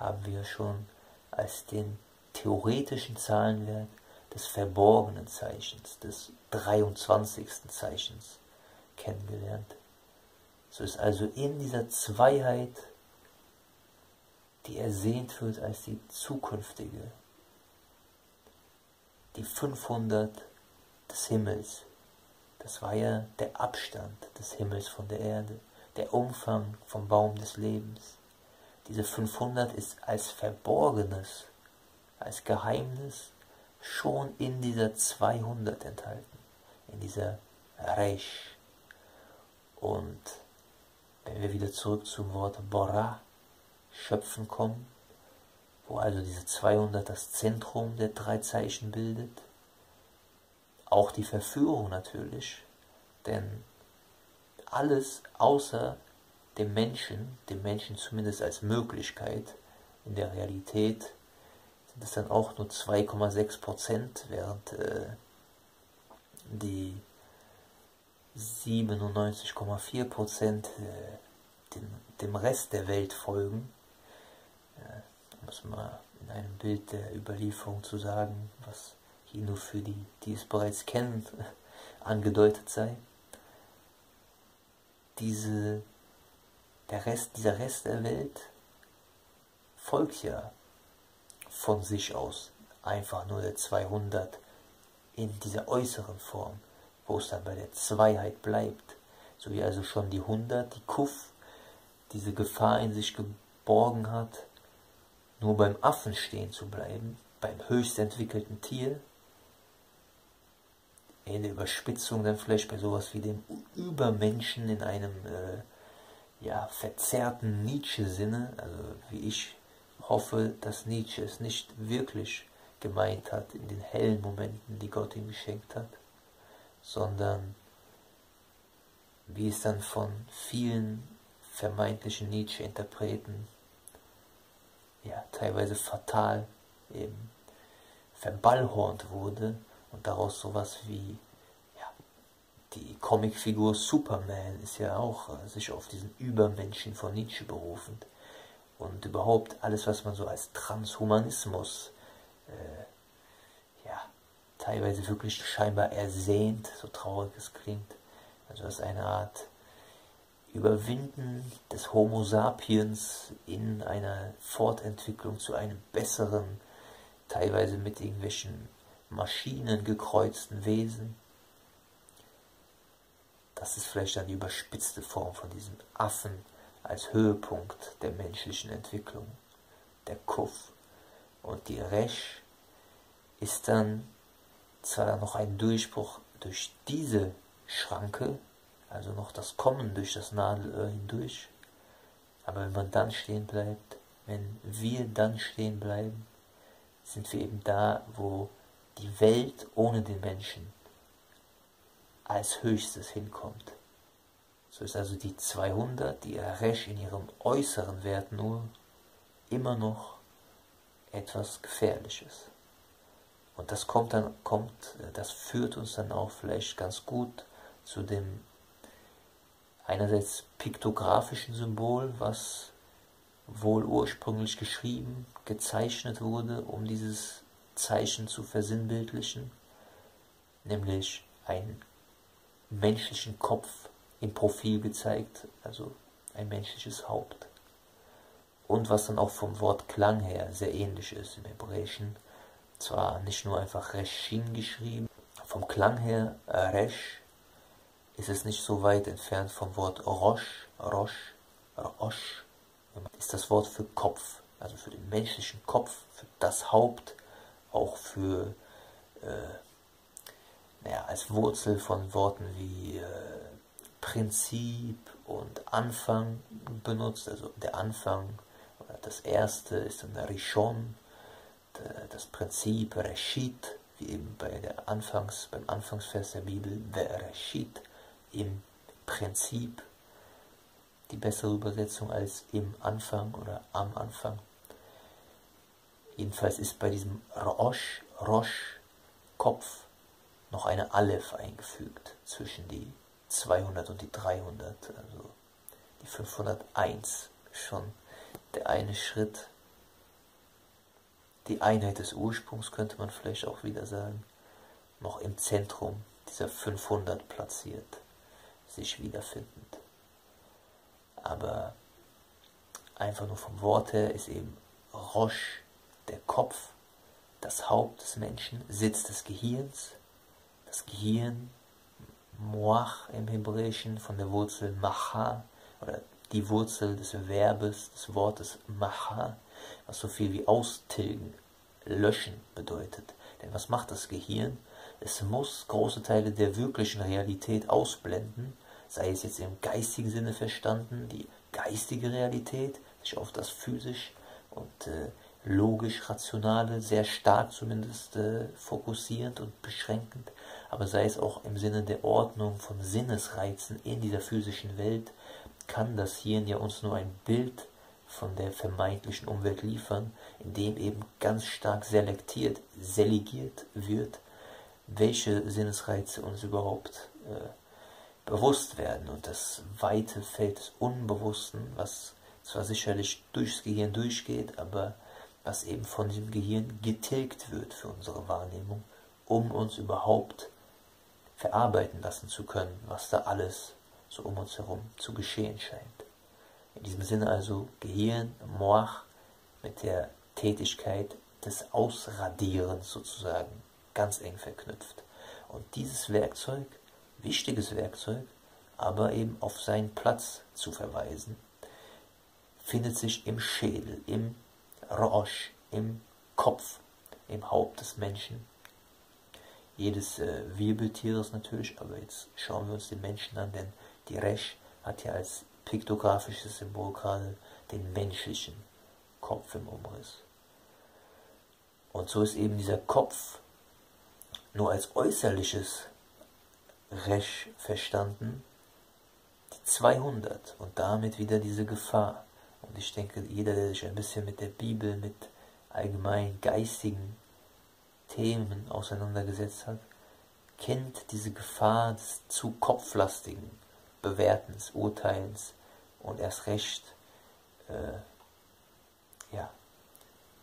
haben wir schon als den theoretischen Zahlenwert des verborgenen Zeichens, des 23. Zeichens kennengelernt. So ist also in dieser Zweiheit, die ersehnt wird als die zukünftige, die 500 des Himmels. Das war ja der Abstand des Himmels von der Erde, der Umfang vom Baum des Lebens. Diese 500 ist als Verborgenes, als Geheimnis schon in dieser 200 enthalten, in dieser Reich. Und wenn wir wieder zurück zum Wort Bora, schöpfen kommen, wo also diese 200 das Zentrum der drei Zeichen bildet, auch die Verführung natürlich, denn alles außer dem Menschen, dem Menschen zumindest als Möglichkeit in der Realität, sind es dann auch nur 2,6 Prozent, während äh, die 97,4 Prozent äh, dem, dem, Rest der Welt folgen. Äh, um es mal in einem Bild der Überlieferung zu sagen, was hier nur für die, die es bereits kennen, angedeutet sei. Diese, der Rest, dieser Rest der Welt folgt ja von sich aus. Einfach nur der 200 in dieser äußeren Form, wo es dann bei der Zweiheit bleibt, so wie also schon die 100, die Kuff, diese Gefahr in sich geborgen hat, nur beim Affen stehen zu bleiben, beim höchst entwickelten Tier, in der Überspitzung dann vielleicht bei sowas wie dem Übermenschen in einem äh, ja, verzerrten Nietzsche-Sinne, also wie ich hoffe, dass Nietzsche es nicht wirklich gemeint hat in den hellen Momenten, die Gott ihm geschenkt hat, sondern wie es dann von vielen vermeintlichen Nietzsche-Interpreten ja teilweise fatal eben verballhornt wurde und daraus sowas wie die Comicfigur Superman ist ja auch äh, sich auf diesen Übermenschen von Nietzsche berufend und überhaupt alles, was man so als Transhumanismus äh, ja, teilweise wirklich scheinbar ersehnt, so traurig es klingt, also als eine Art Überwinden des Homo sapiens in einer Fortentwicklung zu einem besseren, teilweise mit irgendwelchen Maschinen gekreuzten Wesen. Das ist vielleicht dann die überspitzte Form von diesem Affen als Höhepunkt der menschlichen Entwicklung, der Kuf. Und die Resh ist dann zwar noch ein Durchbruch durch diese Schranke, also noch das Kommen durch das Nadelöhr hindurch, aber wenn man dann stehen bleibt, wenn wir dann stehen bleiben, sind wir eben da, wo die Welt ohne den Menschen als höchstes hinkommt. So ist also die 200, die Resch in ihrem äußeren Wert nur, immer noch etwas Gefährliches. Und das kommt dann, kommt, das führt uns dann auch vielleicht ganz gut zu dem einerseits piktografischen Symbol, was wohl ursprünglich geschrieben, gezeichnet wurde, um dieses Zeichen zu versinnbildlichen, nämlich einen menschlichen Kopf im Profil gezeigt, also ein menschliches Haupt. Und was dann auch vom Wort Klang her sehr ähnlich ist im Hebräischen, zwar nicht nur einfach Reshin geschrieben, vom Klang her Resh ist es nicht so weit entfernt vom Wort Rosh, Rosh, Rosh, ist das Wort für Kopf, also für den menschlichen Kopf, für das Haupt, auch für, äh, naja, als Wurzel von Worten wie äh, Prinzip und Anfang benutzt, also der Anfang, das erste ist dann Rishon, das Prinzip Reshit, wie eben bei der Anfangs, beim Anfangsvers der Bibel, Reshit, im Prinzip die bessere Übersetzung als im Anfang oder am Anfang. Jedenfalls ist bei diesem Rosh, Rosh, Kopf, noch eine Aleph eingefügt zwischen die 200 und die 300, also die 501 schon. Der eine Schritt, die Einheit des Ursprungs könnte man vielleicht auch wieder sagen, noch im Zentrum dieser 500 platziert, sich wiederfindend. Aber einfach nur vom Wort her ist eben Rosh der Kopf, das Haupt des Menschen, Sitz des Gehirns, das Gehirn, Moach im Hebräischen von der Wurzel Macha oder die Wurzel des Verbes, des Wortes Macha, was so viel wie austilgen, löschen bedeutet. Denn was macht das Gehirn? Es muss große Teile der wirklichen Realität ausblenden sei es jetzt im geistigen Sinne verstanden, die geistige Realität, sich auf das physisch und äh, logisch-rationale sehr stark zumindest äh, fokussierend und beschränkend, aber sei es auch im Sinne der Ordnung von Sinnesreizen in dieser physischen Welt, kann das Hirn ja uns nur ein Bild von der vermeintlichen Umwelt liefern, in dem eben ganz stark selektiert, selegiert wird, welche Sinnesreize uns überhaupt äh, bewusst werden. Und das weite Feld des Unbewussten, was zwar sicherlich durchs Gehirn durchgeht, aber was eben von dem Gehirn getilgt wird für unsere Wahrnehmung, um uns überhaupt verarbeiten lassen zu können, was da alles so um uns herum zu geschehen scheint. In diesem Sinne also Gehirn, Moach mit der Tätigkeit des Ausradierens sozusagen ganz eng verknüpft. Und dieses Werkzeug wichtiges Werkzeug, aber eben auf seinen Platz zu verweisen, findet sich im Schädel, im Rosh, im Kopf, im Haupt des Menschen. Jedes äh, Wirbeltieres natürlich, aber jetzt schauen wir uns den Menschen an, denn die Resh hat ja als piktografisches Symbol gerade den menschlichen Kopf im Umriss. Und so ist eben dieser Kopf nur als äußerliches Resch verstanden, die 200 und damit wieder diese Gefahr. Und ich denke, jeder, der sich ein bisschen mit der Bibel, mit allgemein geistigen Themen auseinandergesetzt hat, kennt diese Gefahr des zu kopflastigen Bewertens, Urteilens und erst recht äh, ja,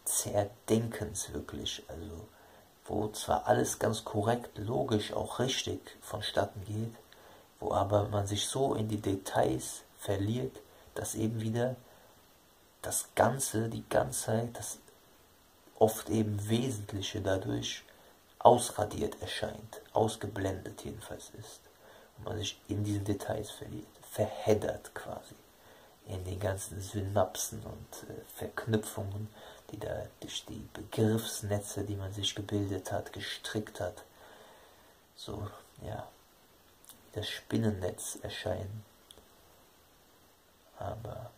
Zerdenkens wirklich. Also wo zwar alles ganz korrekt, logisch, auch richtig vonstatten geht, wo aber man sich so in die Details verliert, dass eben wieder das Ganze, die Ganzheit, das oft eben Wesentliche dadurch ausradiert erscheint, ausgeblendet jedenfalls ist. Und man sich in diesen Details verliert, verheddert quasi in den ganzen Synapsen und äh, Verknüpfungen, die da durch die Begriffsnetze, die man sich gebildet hat, gestrickt hat, so, ja, das Spinnennetz erscheinen. Aber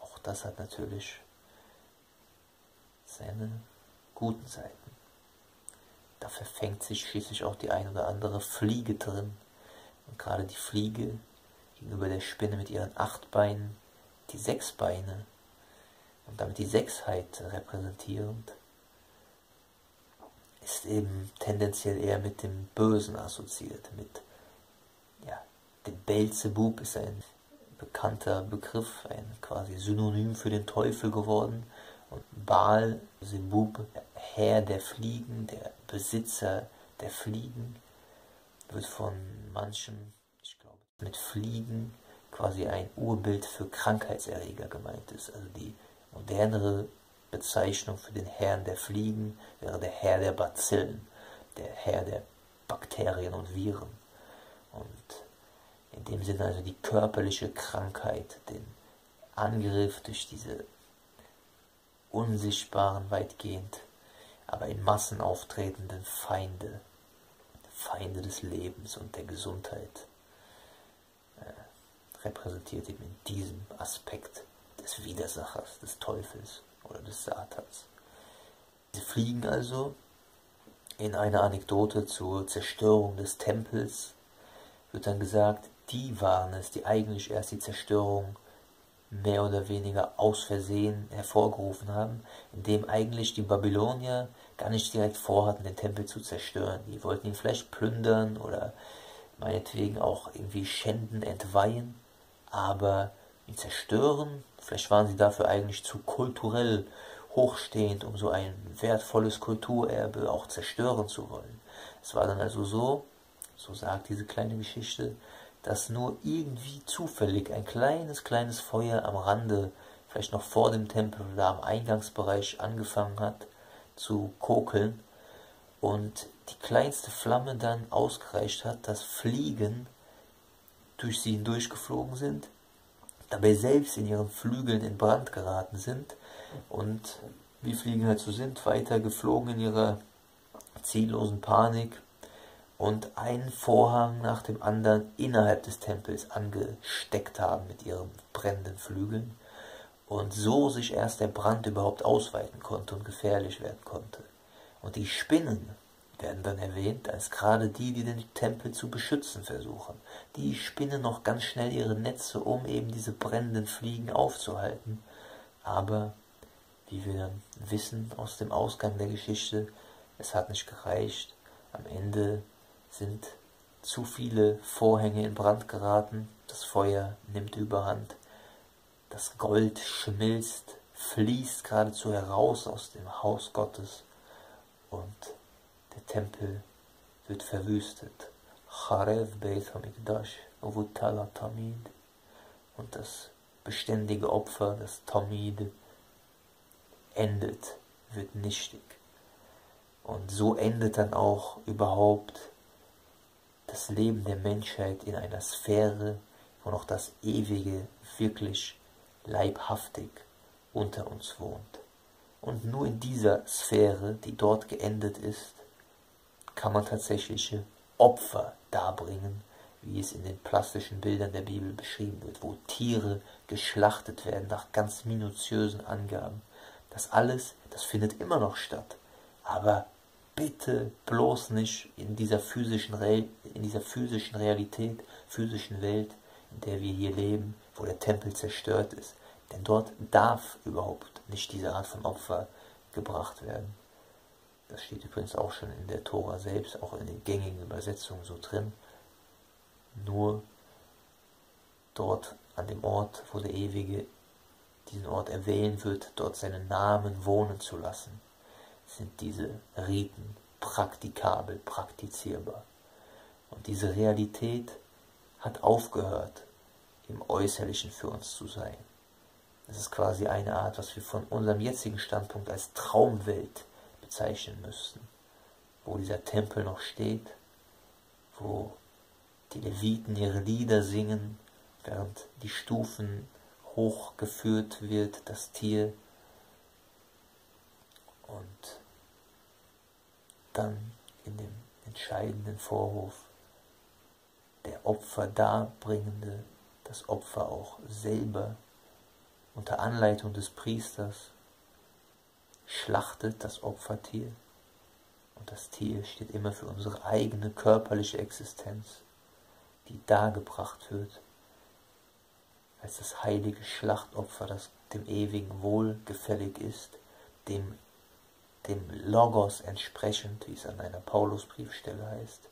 auch das hat natürlich seine guten Seiten. Da verfängt sich schließlich auch die ein oder andere Fliege drin. Und gerade die Fliege gegenüber der Spinne mit ihren acht Beinen, die sechs Beine und damit die Sechsheit repräsentierend, ist eben tendenziell eher mit dem Bösen assoziiert, mit ja, dem Belzebub ist ein bekannter Begriff, ein quasi Synonym für den Teufel geworden. Und Baal, Sebub, Herr der Fliegen, der Besitzer der Fliegen, wird von manchen, ich glaube, mit Fliegen quasi ein Urbild für Krankheitserreger gemeint ist. Also die modernere Bezeichnung für den Herrn der Fliegen wäre der Herr der Bazillen, der Herr der Bakterien und Viren. Und in dem Sinne also die körperliche Krankheit, den Angriff durch diese unsichtbaren weitgehend, aber in Massen auftretenden Feinde, Feinde des Lebens und der Gesundheit, äh, repräsentiert eben in diesem Aspekt des Widersachers, des Teufels oder des Satans. Sie fliegen also in einer Anekdote zur Zerstörung des Tempels, wird dann gesagt, die waren es, die eigentlich erst die Zerstörung mehr oder weniger aus Versehen hervorgerufen haben, indem eigentlich die Babylonier gar nicht direkt vorhatten, den Tempel zu zerstören. Die wollten ihn vielleicht plündern oder meinetwegen auch irgendwie schänden, entweihen, aber ihn zerstören, vielleicht waren sie dafür eigentlich zu kulturell hochstehend, um so ein wertvolles Kulturerbe auch zerstören zu wollen. Es war dann also so, so sagt diese kleine Geschichte, dass nur irgendwie zufällig ein kleines, kleines Feuer am Rande, vielleicht noch vor dem Tempel oder am Eingangsbereich angefangen hat zu kokeln und die kleinste Flamme dann ausgereicht hat, dass Fliegen durch sie hindurchgeflogen sind, dabei selbst in ihren Flügeln in Brand geraten sind und wie Fliegen halt so sind, weiter geflogen in ihrer ziellosen Panik und einen Vorhang nach dem anderen innerhalb des Tempels angesteckt haben mit ihren brennenden Flügeln und so sich erst der Brand überhaupt ausweiten konnte und gefährlich werden konnte. Und die Spinnen werden dann erwähnt als gerade die, die den Tempel zu beschützen versuchen. Die spinnen noch ganz schnell ihre Netze, um eben diese brennenden Fliegen aufzuhalten. Aber, wie wir dann wissen aus dem Ausgang der Geschichte, es hat nicht gereicht. Am Ende sind zu viele Vorhänge in Brand geraten, das Feuer nimmt überhand, das Gold schmilzt, fließt geradezu heraus aus dem Haus Gottes und der Tempel wird verwüstet. Und das beständige Opfer, das Tamid, endet, wird nichtig. Und so endet dann auch überhaupt das Leben der Menschheit in einer Sphäre, wo noch das Ewige wirklich leibhaftig unter uns wohnt. Und nur in dieser Sphäre, die dort geendet ist, kann man tatsächliche Opfer darbringen, wie es in den plastischen Bildern der Bibel beschrieben wird, wo Tiere geschlachtet werden nach ganz minutiösen Angaben. Das alles, das findet immer noch statt, aber bitte bloß nicht in dieser physischen, Re in dieser physischen Realität, physischen Welt, in der wir hier leben, wo der Tempel zerstört ist. Denn dort darf überhaupt nicht diese Art von Opfer gebracht werden. Das steht übrigens auch schon in der Tora selbst, auch in den gängigen Übersetzungen so drin. Nur dort an dem Ort, wo der Ewige diesen Ort erwählen wird, dort seinen Namen wohnen zu lassen sind diese Riten praktikabel, praktizierbar. Und diese Realität hat aufgehört, im Äußerlichen für uns zu sein. Es ist quasi eine Art, was wir von unserem jetzigen Standpunkt als Traumwelt bezeichnen müssten, wo dieser Tempel noch steht, wo die Leviten ihre Lieder singen, während die Stufen hochgeführt wird, das Tier, und dann in dem entscheidenden Vorhof der Opfer darbringende das Opfer auch selber unter Anleitung des Priesters schlachtet das Opfertier. Und das Tier steht immer für unsere eigene körperliche Existenz, die dargebracht wird als das heilige Schlachtopfer, das dem ewigen Wohl gefällig ist, dem, dem Logos entsprechend, wie es an einer Paulusbriefstelle heißt.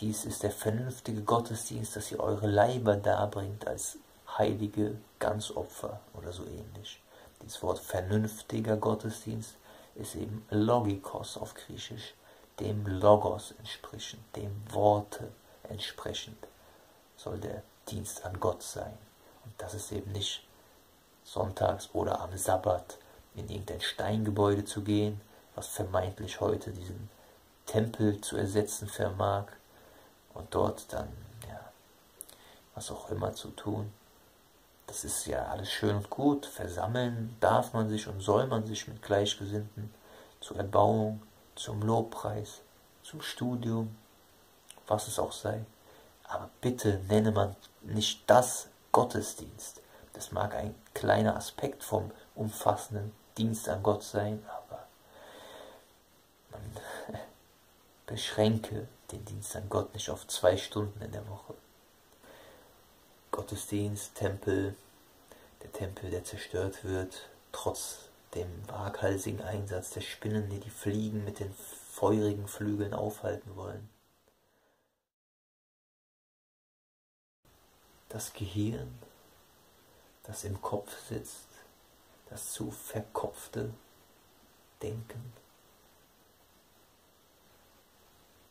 Dies ist der vernünftige Gottesdienst, dass ihr eure Leiber darbringt als heilige Ganzopfer oder so ähnlich. Dieses Wort vernünftiger Gottesdienst ist eben Logikos auf Griechisch, dem Logos entsprechend, dem Worte entsprechend soll der Dienst an Gott sein. Und das ist eben nicht sonntags oder am Sabbat in irgendein Steingebäude zu gehen, was vermeintlich heute diesen Tempel zu ersetzen vermag und dort dann, ja, was auch immer zu tun. Das ist ja alles schön und gut. Versammeln darf man sich und soll man sich mit Gleichgesinnten zur Erbauung, zum Lobpreis, zum Studium, was es auch sei. Aber bitte nenne man nicht das Gottesdienst. Das mag ein kleiner Aspekt vom umfassenden Dienst an Gott sein, aber man beschränke den Dienst an Gott nicht auf zwei Stunden in der Woche. Gottesdienst, Tempel, der Tempel, der zerstört wird, trotz dem waghalsigen Einsatz der Spinnen, die die Fliegen mit den feurigen Flügeln aufhalten wollen. Das Gehirn, das im Kopf sitzt, das zu verkopfte Denken.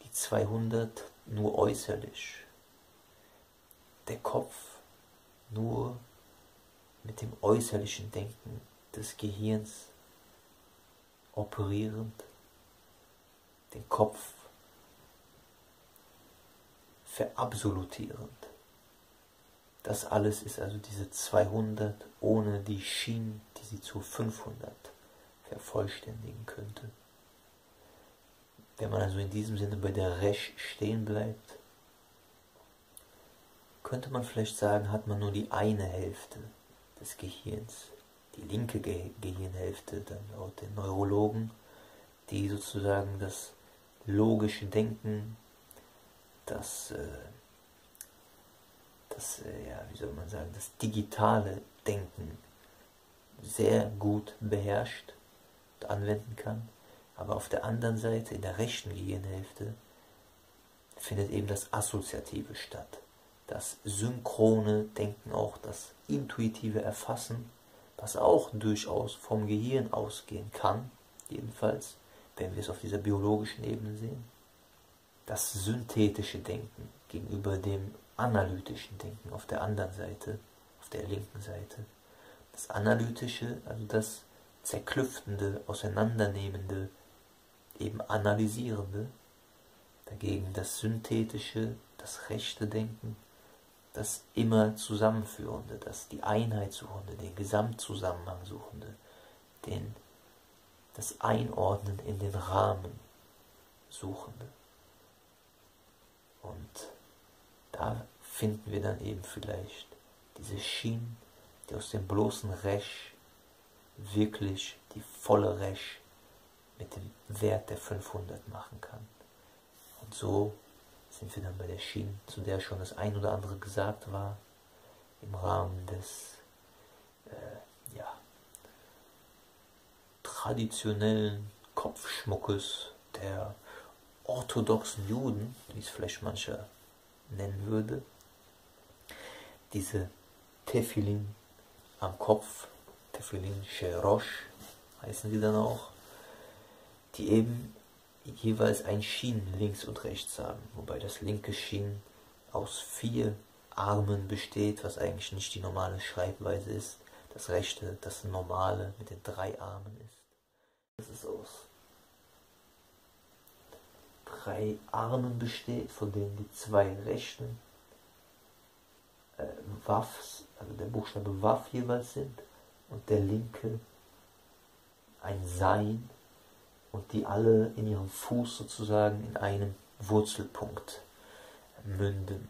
Die 200 nur äußerlich. Der Kopf nur mit dem äußerlichen Denken des Gehirns operierend, den Kopf verabsolutierend. Das alles ist also diese 200 ohne die Schienen, die sie zu 500 vervollständigen könnte. Wenn man also in diesem Sinne bei der Resch stehen bleibt, könnte man vielleicht sagen, hat man nur die eine Hälfte des Gehirns, die linke Ge Gehirnhälfte, dann laut den Neurologen, die sozusagen das logische Denken, das, äh, das äh, ja, wie soll man sagen, das digitale Denken sehr gut beherrscht und anwenden kann. Aber auf der anderen Seite, in der rechten Gehirnhälfte, findet eben das Assoziative statt das synchrone Denken, auch das intuitive Erfassen, was auch durchaus vom Gehirn ausgehen kann, jedenfalls, wenn wir es auf dieser biologischen Ebene sehen. Das synthetische Denken gegenüber dem analytischen Denken auf der anderen Seite, auf der linken Seite. Das analytische, also das zerklüftende, auseinandernehmende, eben analysierende, dagegen das synthetische, das rechte Denken, das immer Zusammenführende, das die Einheit suchende, den Gesamtzusammenhang suchende, den, das Einordnen in den Rahmen suchende. Und da finden wir dann eben vielleicht diese Schienen, die aus dem bloßen Resch wirklich die volle Resch mit dem Wert der 500 machen kann. Und so sind wir dann bei der Schiene, zu der schon das ein oder andere gesagt war, im Rahmen des äh, ja, traditionellen Kopfschmuckes der orthodoxen Juden, wie es vielleicht mancher nennen würde. Diese Tefillin am Kopf, Tefillin Sherosh heißen sie dann auch, die eben jeweils ein Schienen links und rechts haben, wobei das linke Schienen aus vier Armen besteht, was eigentlich nicht die normale Schreibweise ist. Das rechte, das normale mit den drei Armen ist. Das ist aus drei Armen besteht, von denen die zwei rechten äh, Waffs, also der Buchstabe Waff jeweils sind und der linke ein Sein und die alle in ihrem Fuß sozusagen in einem Wurzelpunkt münden.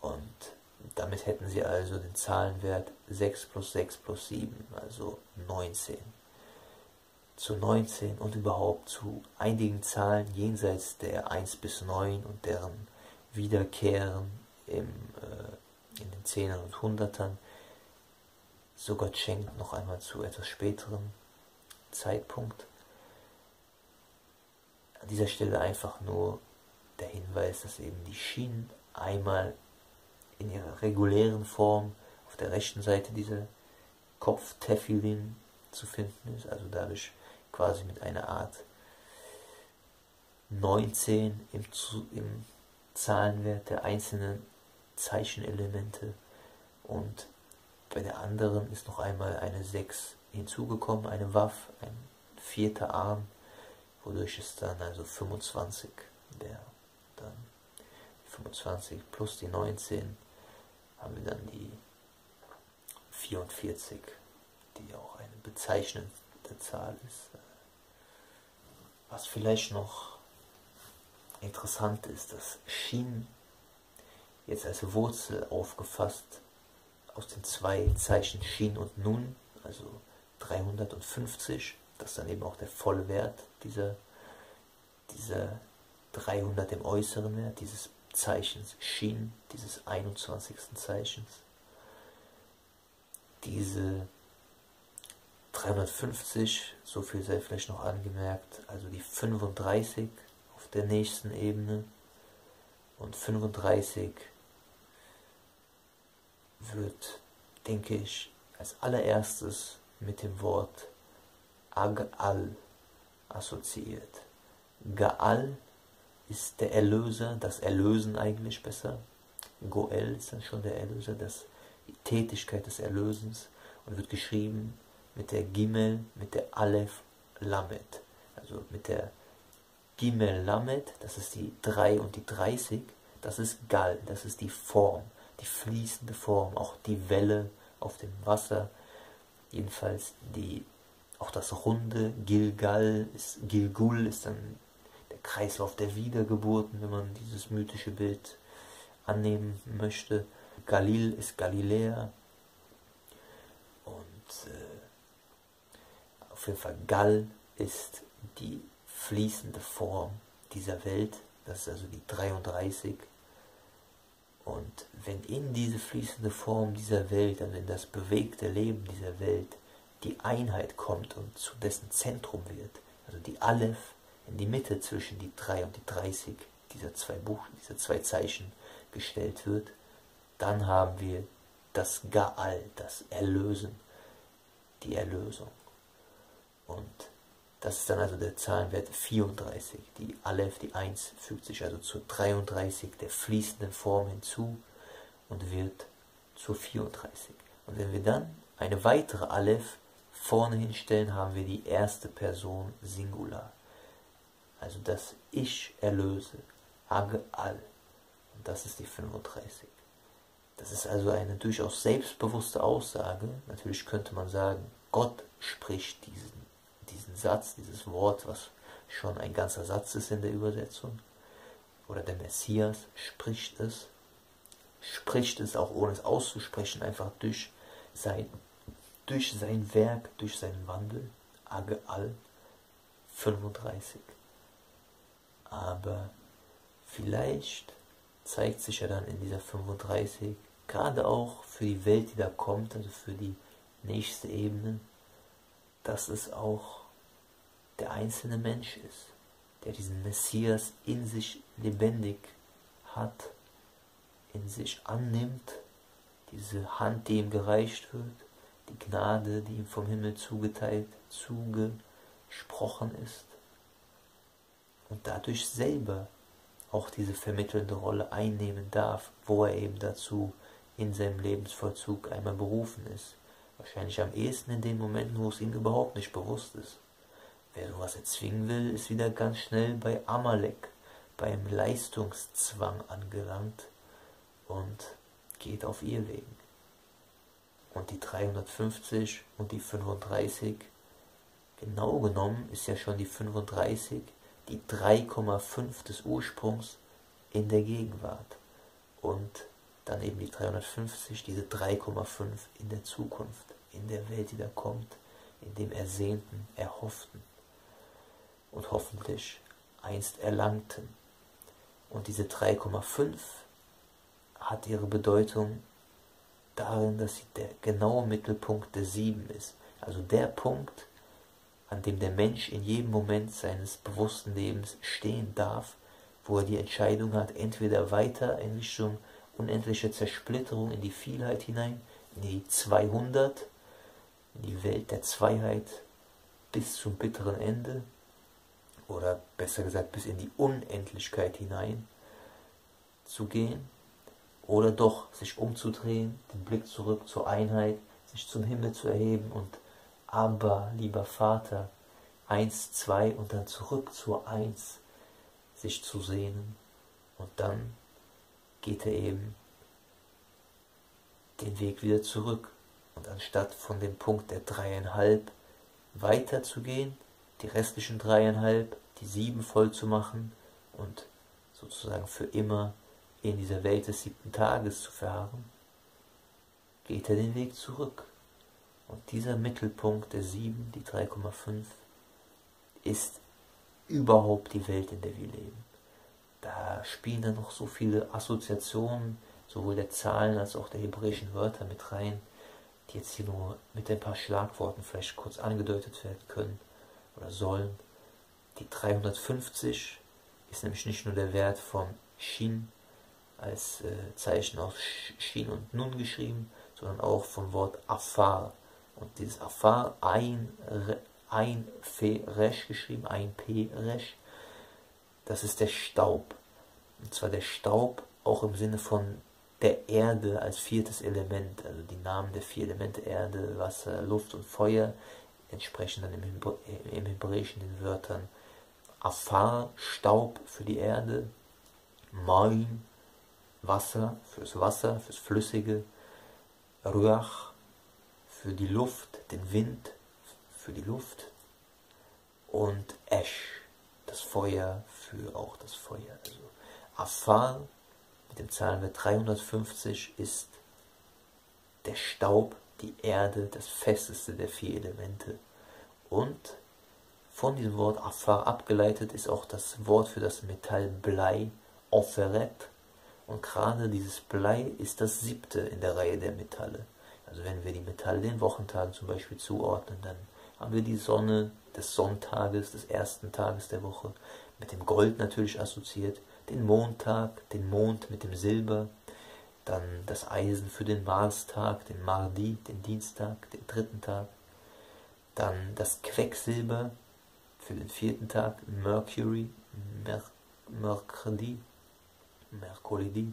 Und damit hätten sie also den Zahlenwert 6 plus 6 plus 7, also 19. Zu 19 und überhaupt zu einigen Zahlen jenseits der 1 bis 9 und deren Wiederkehren im, äh, in den Zehnern und Hundertern. So Gott schenkt noch einmal zu etwas späteren Zeitpunkt. An dieser Stelle einfach nur der Hinweis, dass eben die Schienen einmal in ihrer regulären Form auf der rechten Seite dieser Kopftefilin zu finden ist, also dadurch quasi mit einer Art 19 im, im Zahlenwert der einzelnen Zeichenelemente und bei der anderen ist noch einmal eine 6 hinzugekommen, eine Waff, ein vierter Arm, wodurch es dann also 25 wäre. Dann 25 plus die 19 haben wir dann die 44, die auch eine bezeichnende Zahl ist. Was vielleicht noch interessant ist, dass Shin jetzt als Wurzel aufgefasst aus den zwei Zeichen Shin und Nun, also 350, das ist dann eben auch der volle Wert dieser, dieser 300 im äußeren Wert, dieses Zeichens Shin, dieses 21. Zeichens. Diese 350, so viel sei vielleicht noch angemerkt, also die 35 auf der nächsten Ebene und 35 wird, denke ich, als allererstes mit dem Wort Ag-al assoziiert. Gaal ist der Erlöser, das Erlösen eigentlich besser. Goel ist dann schon der Erlöser, das, die Tätigkeit des Erlösens und wird geschrieben mit der Gimel, mit der Aleph Lamed. Also mit der Gimel Lamed, das ist die 3 und die 30, das ist Gal, das ist die Form, die fließende Form, auch die Welle auf dem Wasser, jedenfalls die, auch das runde Gilgal, ist, Gilgul ist dann Kreislauf der Wiedergeburten, wenn man dieses mythische Bild annehmen möchte. Galil ist Galiläa und Gal ist die fließende Form dieser Welt, das ist also die 33. Und wenn in diese fließende Form dieser Welt, also in das bewegte Leben dieser Welt, die Einheit kommt und zu dessen Zentrum wird, also die Aleph, in die Mitte zwischen die 3 und die 30 dieser zwei Buch, dieser zwei Zeichen gestellt wird, dann haben wir das Gaal, das Erlösen, die Erlösung. Und das ist dann also der Zahlenwert 34. Die Aleph, die 1, fügt sich also zur 33 der fließenden Form hinzu und wird zur 34. Und wenn wir dann eine weitere Aleph vorne hinstellen, haben wir die erste Person Singular also das Ich erlöse, Age all. Und das ist die 35. Das ist also eine durchaus selbstbewusste Aussage. Natürlich könnte man sagen, Gott spricht diesen, diesen Satz, dieses Wort, was schon ein ganzer Satz ist in der Übersetzung. Oder der Messias spricht es. Spricht es auch ohne es auszusprechen, einfach durch sein, durch sein Werk, durch seinen Wandel. Age all 35. Aber vielleicht zeigt sich ja dann in dieser 35, gerade auch für die Welt, die da kommt, also für die nächste Ebene, dass es auch der einzelne Mensch ist, der diesen Messias in sich lebendig hat, in sich annimmt, diese Hand, die ihm gereicht wird, die Gnade, die ihm vom Himmel zugeteilt, zugesprochen ist und dadurch selber auch diese vermittelnde Rolle einnehmen darf, wo er eben dazu in seinem Lebensvollzug einmal berufen ist. Wahrscheinlich am ehesten in den Momenten, wo es ihm überhaupt nicht bewusst ist. Wer sowas erzwingen will, ist wieder ganz schnell bei Amalek, beim Leistungszwang angelangt und geht auf ihr Wegen. Und die 350 und die 35, genau genommen ist ja schon die 35 die 3,5 des Ursprungs in der Gegenwart. Und dann eben die 350, diese 3,5 in der Zukunft, in der Welt, die da kommt, in dem Ersehnten, Erhofften und hoffentlich einst Erlangten. Und diese 3,5 hat ihre Bedeutung darin, dass sie der genaue Mittelpunkt der 7 ist. Also der Punkt, an dem der Mensch in jedem Moment seines bewussten Lebens stehen darf, wo er die Entscheidung hat, entweder weiter in Richtung unendlicher Zersplitterung in die Vielheit hinein, in die 200, in die Welt der Zweiheit bis zum bitteren Ende, oder besser gesagt bis in die Unendlichkeit hinein zu gehen, oder doch sich umzudrehen, den Blick zurück zur Einheit, sich zum Himmel zu erheben und aber, lieber Vater, eins, zwei und dann zurück zur Eins sich zu sehnen. Und dann geht er eben den Weg wieder zurück. Und anstatt von dem Punkt der dreieinhalb weiterzugehen, die restlichen dreieinhalb, die sieben voll zu machen und sozusagen für immer in dieser Welt des siebten Tages zu verharren, geht er den Weg zurück. Und dieser Mittelpunkt der 7, die 3,5, ist überhaupt die Welt, in der wir leben. Da spielen dann noch so viele Assoziationen, sowohl der Zahlen als auch der hebräischen Wörter mit rein, die jetzt hier nur mit ein paar Schlagworten vielleicht kurz angedeutet werden können oder sollen. Die 350 ist nämlich nicht nur der Wert von Shin als äh, Zeichen aus Shin und Nun geschrieben, sondern auch vom Wort Afar, und dieses Afar, ein, ein Fe Resh geschrieben, ein P Resh, das ist der Staub. Und zwar der Staub auch im Sinne von der Erde als viertes Element, also die Namen der vier Elemente Erde, Wasser, Luft und Feuer entsprechen dann im, im Hebräischen den Wörtern Afar, Staub für die Erde, Maim, Wasser fürs Wasser, fürs Flüssige, Ruach, für die Luft, den Wind für die Luft und Ash, das Feuer für auch das Feuer. Also Afar mit dem Zahlenwert 350 ist der Staub, die Erde, das festeste der vier Elemente. Und von diesem Wort Afar abgeleitet ist auch das Wort für das Metall Blei, Offeret. Und gerade dieses Blei ist das siebte in der Reihe der Metalle. Also wenn wir die Metalle den Wochentagen zum Beispiel zuordnen, dann haben wir die Sonne des Sonntages, des ersten Tages der Woche, mit dem Gold natürlich assoziiert, den Montag, den Mond mit dem Silber, dann das Eisen für den Marstag, den Mardi, den Dienstag, den dritten Tag, dann das Quecksilber für den vierten Tag, Mercury, Mer Mercredi, Mercolidi,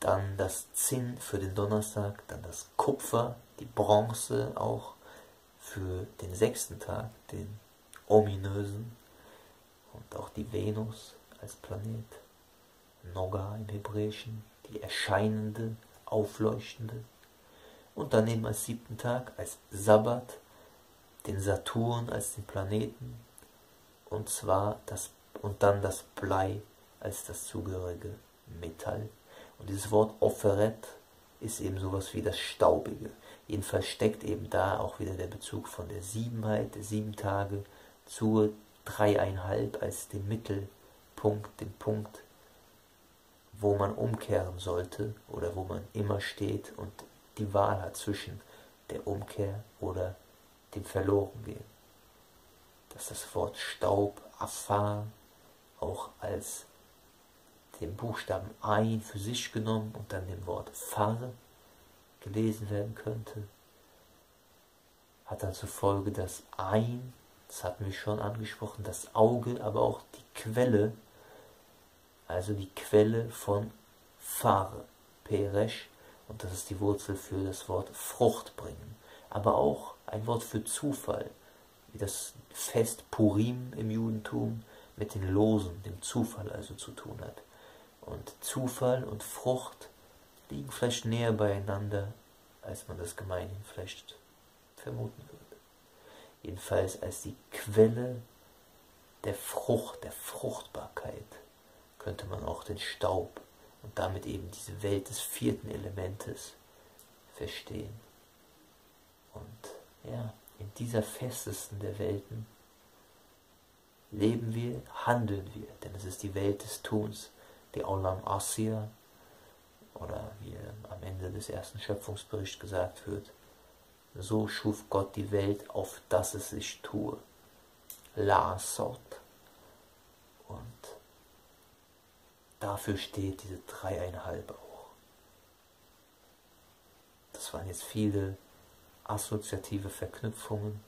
dann das Zinn für den Donnerstag, dann das Kupfer, die Bronze auch für den sechsten Tag, den ominösen und auch die Venus als Planet, Noga im Hebräischen, die erscheinende, aufleuchtende und dann eben als siebten Tag als Sabbat, den Saturn als den Planeten und zwar das und dann das Blei als das zugehörige Metall und dieses Wort Offeret ist eben sowas wie das Staubige. Jedenfalls steckt eben da auch wieder der Bezug von der Siebenheit, der sieben Tage zur Dreieinhalb als dem Mittelpunkt, dem Punkt, wo man umkehren sollte oder wo man immer steht und die Wahl hat zwischen der Umkehr oder dem Verlorengehen. Dass das Wort Staub, Afar, auch als den Buchstaben ein für sich genommen und dann dem Wort Pfarre gelesen werden könnte, hat dann zur Folge, dass ein, das hatten wir schon angesprochen, das Auge, aber auch die Quelle, also die Quelle von Pfarre, Peresh, und das ist die Wurzel für das Wort Frucht bringen, aber auch ein Wort für Zufall, wie das Fest Purim im Judentum mit den Losen, dem Zufall also zu tun hat. Und Zufall und Frucht liegen vielleicht näher beieinander, als man das gemeinhin vielleicht vermuten würde. Jedenfalls als die Quelle der Frucht, der Fruchtbarkeit, könnte man auch den Staub und damit eben diese Welt des vierten Elementes verstehen. Und ja, in dieser festesten der Welten leben wir, handeln wir, denn es ist die Welt des Tuns, die Olam Asya, oder wie am Ende des ersten Schöpfungsberichts gesagt wird, so schuf Gott die Welt, auf dass es sich tue. La Sot. Und dafür steht diese dreieinhalb auch. Das waren jetzt viele assoziative Verknüpfungen.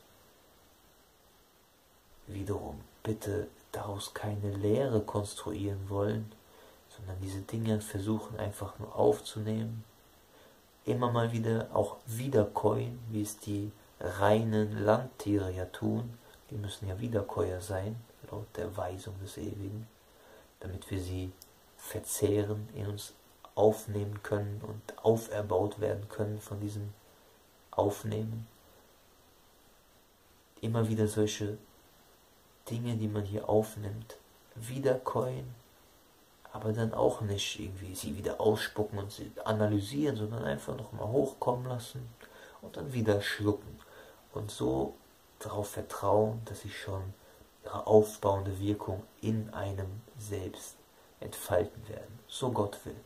Wiederum, bitte daraus keine Lehre konstruieren wollen, sondern diese Dinge versuchen einfach nur aufzunehmen, immer mal wieder auch wiederkäuen, wie es die reinen Landtiere ja tun, die müssen ja Wiederkäuer sein, laut der Weisung des Ewigen, damit wir sie verzehren, in uns aufnehmen können und auferbaut werden können von diesem Aufnehmen. Immer wieder solche Dinge, die man hier aufnimmt, wiederkäuen aber dann auch nicht irgendwie sie wieder ausspucken und sie analysieren, sondern einfach nochmal hochkommen lassen und dann wieder schlucken und so darauf vertrauen, dass sie schon ihre aufbauende Wirkung in einem selbst entfalten werden, so Gott will.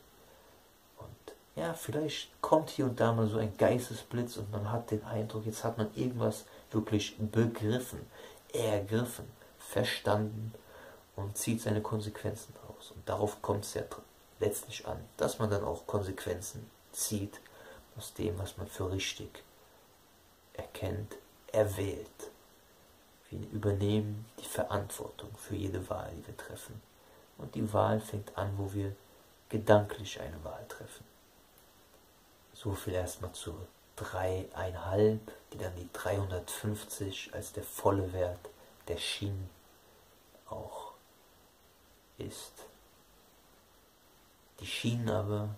Und ja, vielleicht kommt hier und da mal so ein Geistesblitz und man hat den Eindruck, jetzt hat man irgendwas wirklich begriffen, ergriffen, verstanden und zieht seine Konsequenzen aus. Und darauf kommt es ja letztlich an, dass man dann auch Konsequenzen zieht aus dem, was man für richtig erkennt, erwählt. Wir übernehmen die Verantwortung für jede Wahl, die wir treffen. Und die Wahl fängt an, wo wir gedanklich eine Wahl treffen. So viel erstmal zu dreieinhalb, die dann die 350 als der volle Wert der Schienen auch ist. Die Schienen aber,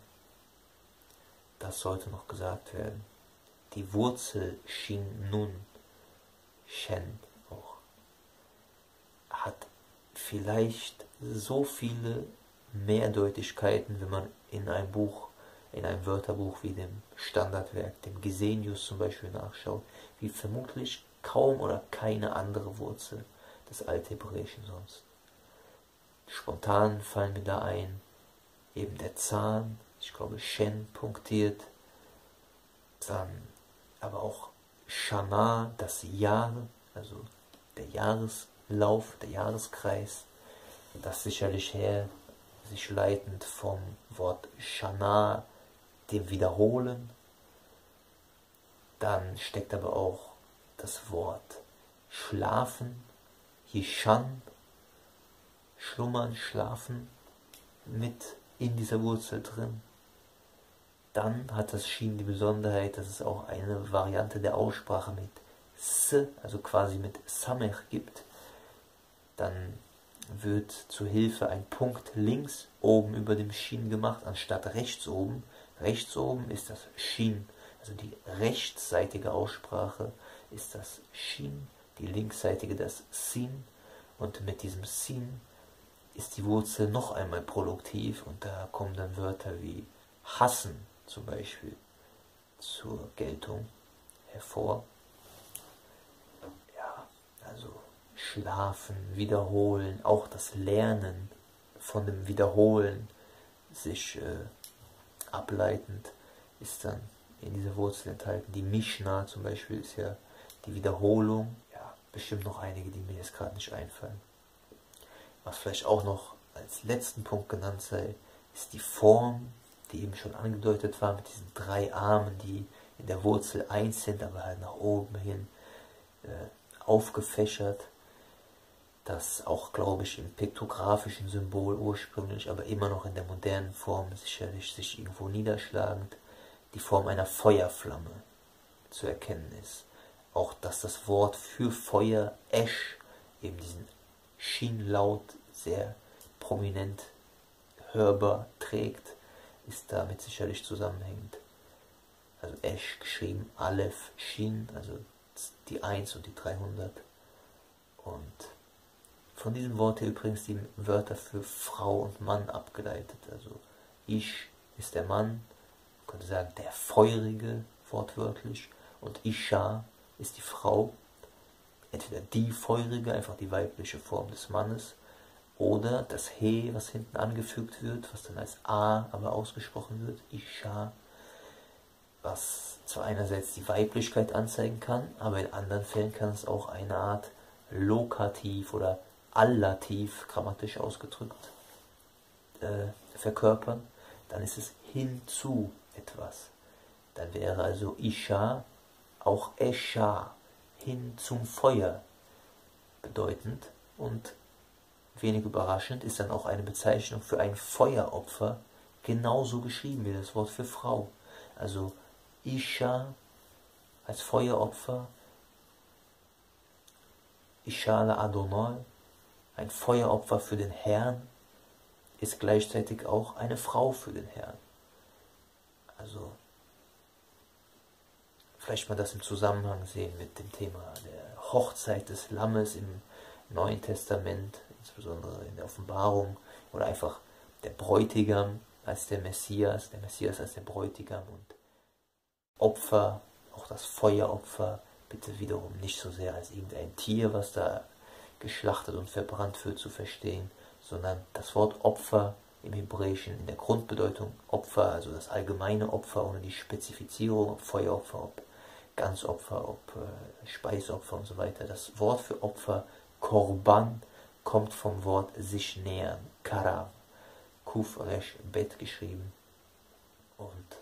das sollte noch gesagt werden, die Wurzel Shin Nun, Shen auch, hat vielleicht so viele Mehrdeutigkeiten, wenn man in ein Buch, in einem Wörterbuch wie dem Standardwerk, dem Gesenius zum Beispiel nachschaut, wie vermutlich kaum oder keine andere Wurzel des Althebräischen sonst. Spontan fallen mir da ein, eben der Zahn, ich glaube Shen punktiert, dann aber auch Shana, das Jahr, also der Jahreslauf, der Jahreskreis, das sicherlich her, sich leitend vom Wort Shana, dem Wiederholen. Dann steckt aber auch das Wort Schlafen, Yishan, Schlummern, Schlafen mit in dieser Wurzel drin. Dann hat das Shin die Besonderheit, dass es auch eine Variante der Aussprache mit S, also quasi mit Samech gibt. Dann wird zur Hilfe ein Punkt links oben über dem Shin gemacht, anstatt rechts oben. Rechts oben ist das Shin, also die rechtsseitige Aussprache ist das Shin, die linksseitige das Sin. Und mit diesem Sin ist die Wurzel noch einmal produktiv und da kommen dann Wörter wie hassen zum Beispiel zur Geltung hervor. Ja, also schlafen, wiederholen, auch das Lernen von dem Wiederholen sich äh, ableitend ist dann in dieser Wurzel enthalten. Die Mishnah zum Beispiel ist ja die Wiederholung. Ja, bestimmt noch einige, die mir jetzt gerade nicht einfallen. Was vielleicht auch noch als letzten Punkt genannt sei, ist die Form, die eben schon angedeutet war, mit diesen drei Armen, die in der Wurzel eins sind, aber halt nach oben hin äh, aufgefächert. Das auch, glaube ich, im piktografischen Symbol ursprünglich, aber immer noch in der modernen Form sicherlich sich irgendwo niederschlagend, die Form einer Feuerflamme zu erkennen ist. Auch dass das Wort für Feuer, Esch, eben diesen Schienlaut sehr prominent hörbar trägt, ist damit sicherlich zusammenhängend. Also Esh geschrieben, Aleph, Shin, also die 1 und die 300. Und von diesem Wort hier übrigens die Wörter für Frau und Mann abgeleitet. Also Ish ist der Mann, man könnte sagen der Feurige, wortwörtlich, und Isha ist die Frau, entweder die Feurige, einfach die weibliche Form des Mannes, oder das He, was hinten angefügt wird, was dann als A aber ausgesprochen wird, Isha, was zwar einerseits die Weiblichkeit anzeigen kann, aber in anderen Fällen kann es auch eine Art Lokativ oder Allativ, grammatisch ausgedrückt, äh, verkörpern, dann ist es hinzu etwas. Dann wäre also Isha auch Esha, hin zum Feuer bedeutend und wenig überraschend ist dann auch eine Bezeichnung für ein Feueropfer genauso geschrieben wie das Wort für Frau. Also Isha als Feueropfer, Isha la Adonai, ein Feueropfer für den Herrn, ist gleichzeitig auch eine Frau für den Herrn. Also vielleicht mal das im Zusammenhang sehen mit dem Thema der Hochzeit des Lammes im Neuen Testament, insbesondere in der Offenbarung, oder einfach der Bräutigam als der Messias, der Messias als der Bräutigam und Opfer, auch das Feueropfer, bitte wiederum nicht so sehr als irgendein Tier, was da geschlachtet und verbrannt wird, zu verstehen, sondern das Wort Opfer im Hebräischen in der Grundbedeutung Opfer, also das allgemeine Opfer ohne die Spezifizierung, Feueropfer, ob Ganzopfer, ob äh, Speisopfer und so weiter. Das Wort für Opfer, Korban, kommt vom Wort sich nähern, Karav, Kuf Resh Bet geschrieben. Und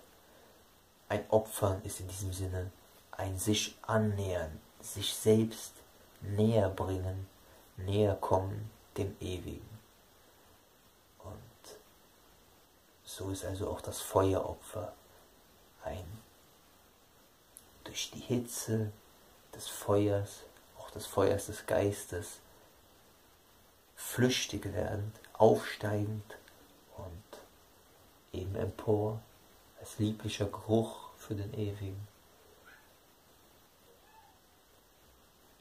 ein Opfern ist in diesem Sinne ein sich annähern, sich selbst näher bringen, näher kommen dem Ewigen. Und so ist also auch das Feueropfer ein durch die Hitze des Feuers, auch des Feuers des Geistes, flüchtig werdend, aufsteigend und eben empor als lieblicher Geruch für den Ewigen.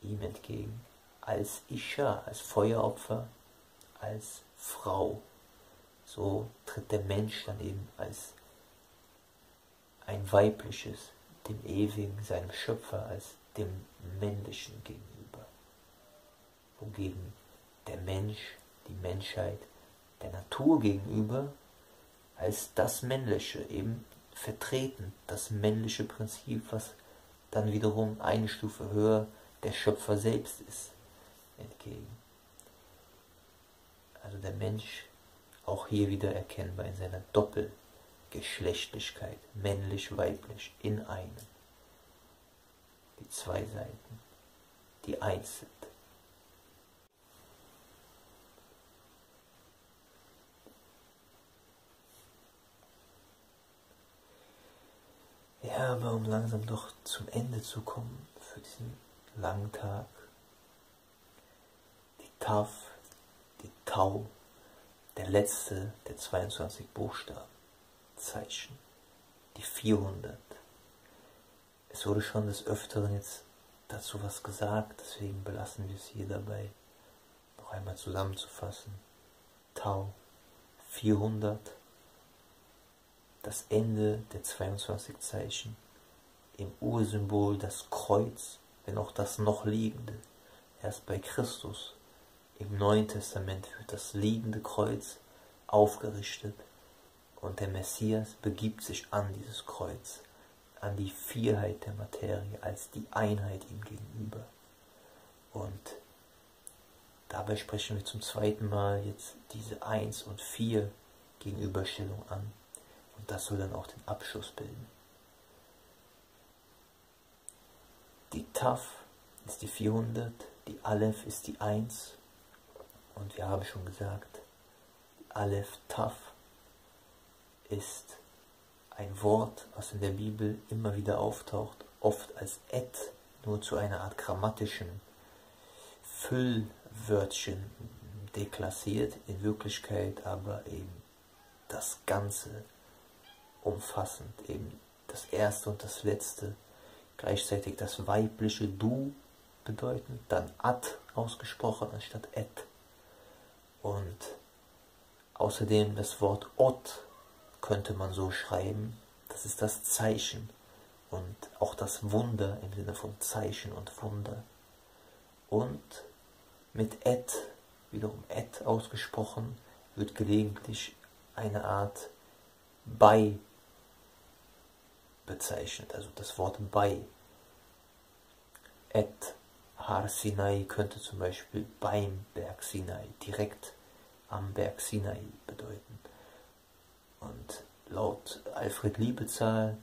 Ihm entgegen, als Isha, als Feueropfer, als Frau. So tritt der Mensch dann eben als ein weibliches, dem Ewigen, seinem Schöpfer, als dem Männlichen gegenüber. Wogegen der Mensch, die Menschheit, der Natur gegenüber als das Männliche, eben vertreten, das männliche Prinzip, was dann wiederum eine Stufe höher der Schöpfer selbst ist, entgegen. Also der Mensch auch hier wieder erkennbar in seiner Doppelgeschlechtlichkeit, männlich-weiblich, in einem. Die zwei Seiten, die eins sind. Ja, aber um langsam doch zum Ende zu kommen für diesen langen Tag, die Taf, die Tau, der letzte der 22 Buchstaben, Zeichen, die 400. Es wurde schon des Öfteren jetzt dazu was gesagt, deswegen belassen wir es hier dabei, noch einmal zusammenzufassen. Tau, 400 das Ende der 22 Zeichen, im Ursymbol das Kreuz, wenn auch das noch liegende. Erst bei Christus im Neuen Testament wird das liegende Kreuz aufgerichtet und der Messias begibt sich an dieses Kreuz, an die Vierheit der Materie als die Einheit ihm gegenüber. Und dabei sprechen wir zum zweiten Mal jetzt diese Eins und Vier Gegenüberstellung an. Und das soll dann auch den Abschluss bilden. Die Taf ist die 400, die Aleph ist die 1 und wir haben schon gesagt, Aleph Taf ist ein Wort, was in der Bibel immer wieder auftaucht, oft als et, nur zu einer Art grammatischen Füllwörtchen deklassiert, in Wirklichkeit aber eben das Ganze umfassend, eben das erste und das letzte, gleichzeitig das weibliche Du bedeuten, dann Ad ausgesprochen anstatt Et. Und außerdem das Wort Ot könnte man so schreiben, das ist das Zeichen und auch das Wunder im Sinne von Zeichen und Wunder. Und mit Et, wiederum Et ausgesprochen, wird gelegentlich eine Art bei bezeichnet, also das Wort bei. Et Har Sinai könnte zum Beispiel beim Berg Sinai, direkt am Berg Sinai bedeuten. Und laut Alfred Liebezahl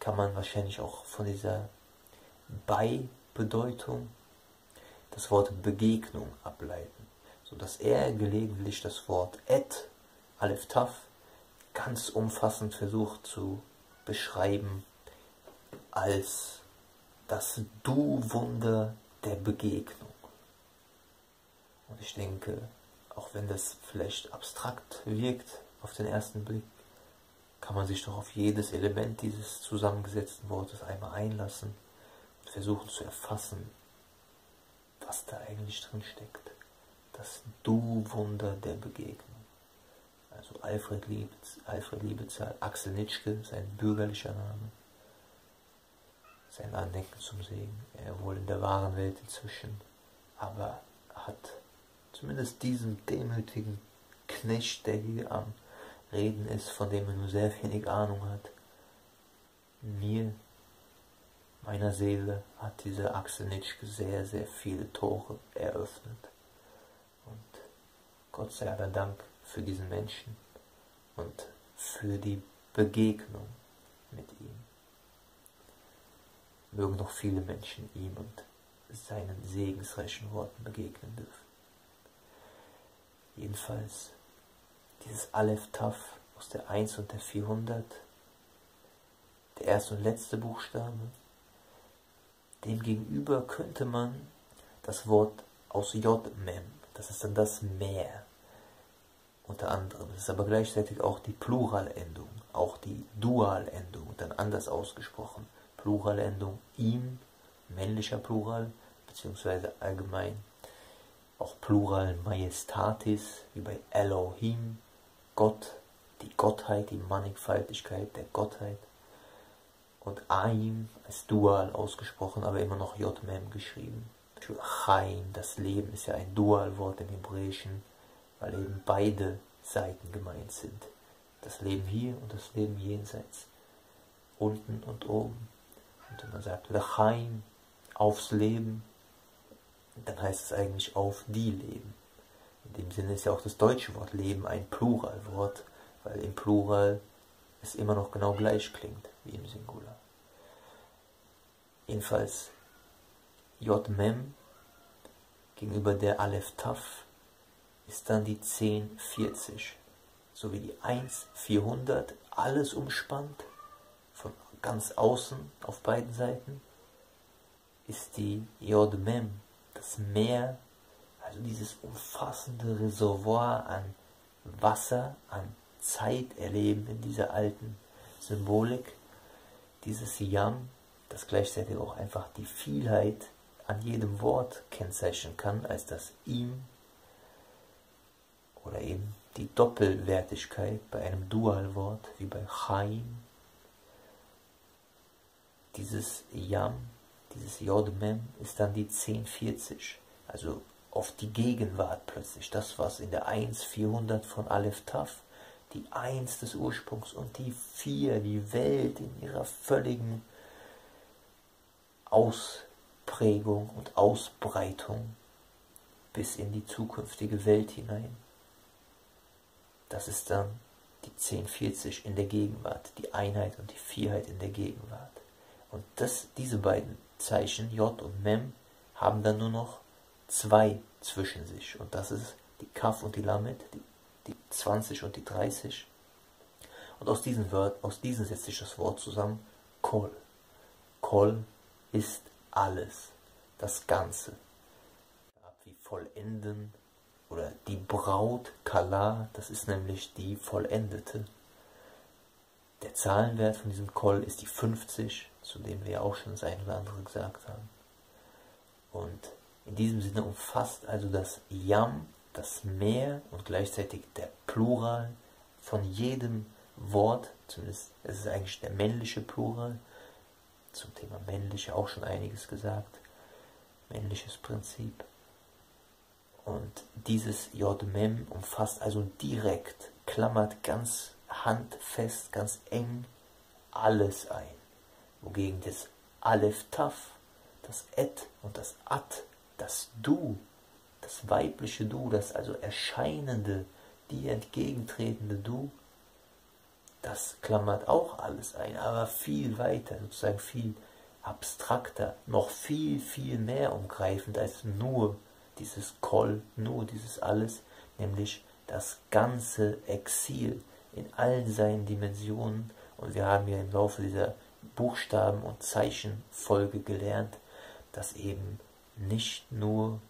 kann man wahrscheinlich auch von dieser Bei-Bedeutung das Wort Begegnung ableiten, sodass er gelegentlich das Wort Et, Aleph Taf, ganz umfassend versucht zu beschreiben als das Du-Wunder der Begegnung. Und ich denke, auch wenn das vielleicht abstrakt wirkt auf den ersten Blick, kann man sich doch auf jedes Element dieses zusammengesetzten Wortes einmal einlassen und versuchen zu erfassen, was da eigentlich drin steckt. Das Du-Wunder der Begegnung. Also Alfred, Liebez, Alfred Liebezahl, Axel Nitschke, sein bürgerlicher Name. Sein Andenken zum Segen. Er wohl in der wahren Welt inzwischen, aber hat zumindest diesen demütigen Knecht, der hier am Reden ist, von dem er nur sehr wenig Ahnung hat, mir, meiner Seele, hat dieser Axel Nitschke sehr, sehr viele Tore eröffnet. Und Gott sei Dank für diesen Menschen und für die Begegnung mit ihm. Mögen noch viele Menschen ihm und seinen segensreichen Worten begegnen dürfen. Jedenfalls dieses Aleph Taf aus der 1 und der 400, der erste und letzte Buchstabe, demgegenüber könnte man das Wort aus J Mem, das ist dann das Meer, unter anderem. Es ist aber gleichzeitig auch die Pluralendung, auch die Dualendung, dann anders ausgesprochen. Pluralendung ihm, männlicher Plural, beziehungsweise allgemein auch Plural Majestatis, wie bei Elohim, Gott, die Gottheit, die Mannigfaltigkeit der Gottheit. Und Aim als Dual ausgesprochen, aber immer noch J-Mem geschrieben. Chaim, das Leben ist ja ein Dualwort im Hebräischen weil eben beide Seiten gemeint sind. Das Leben hier und das Leben jenseits. Unten und oben. Und wenn man sagt Lechaim, aufs Leben, dann heißt es eigentlich auf die Leben. In dem Sinne ist ja auch das deutsche Wort Leben ein Pluralwort, weil im Plural es immer noch genau gleich klingt wie im Singular. Jedenfalls J Mem gegenüber der Aleph Taf ist dann die 1040 sowie die 1400 alles umspannt von ganz außen auf beiden Seiten ist die Yod Mem, das Meer, also dieses umfassende Reservoir an Wasser, an Zeiterleben in dieser alten Symbolik, dieses Yam, das gleichzeitig auch einfach die Vielheit an jedem Wort kennzeichnen kann, als das Im oder eben die Doppelwertigkeit bei einem Dualwort wie bei Chaim. Dieses Yam, dieses Yod-Mem ist dann die 1040, also auf die Gegenwart plötzlich, das was in der 1400 von Aleph Taf, die 1 des Ursprungs und die 4, die Welt in ihrer völligen Ausprägung und Ausbreitung bis in die zukünftige Welt hinein. Das ist dann die 1040 in der Gegenwart, die Einheit und die Vierheit in der Gegenwart. Und das, diese beiden Zeichen, J und Mem, haben dann nur noch zwei zwischen sich. Und das ist die Kaf und die Lamet, die, die 20 und die 30. Und aus diesen, Wort, aus diesen setzt sich das Wort zusammen, Kol. Kol ist alles, das Ganze. Wie vollenden, oder die Braut Kala, das ist nämlich die Vollendete. Der Zahlenwert von diesem Koll ist die 50, zu dem wir ja auch schon das eine oder andere gesagt haben. Und in diesem Sinne umfasst also das Yam das Meer und gleichzeitig der Plural von jedem Wort, zumindest es ist eigentlich der männliche Plural, zum Thema männliche auch schon einiges gesagt, männliches Prinzip. Und dieses Jod-Mem umfasst also direkt, klammert ganz handfest, ganz eng alles ein. Wogegen das Aleph Taf, das Et und das At, das Du, das weibliche Du, das also erscheinende, die entgegentretende Du, das klammert auch alles ein, aber viel weiter, sozusagen viel abstrakter, noch viel, viel mehr umgreifend als nur dieses Koll, nur dieses Alles, nämlich das ganze Exil in allen seinen Dimensionen. Und wir haben ja im Laufe dieser Buchstaben- und Zeichenfolge gelernt, dass eben nicht nur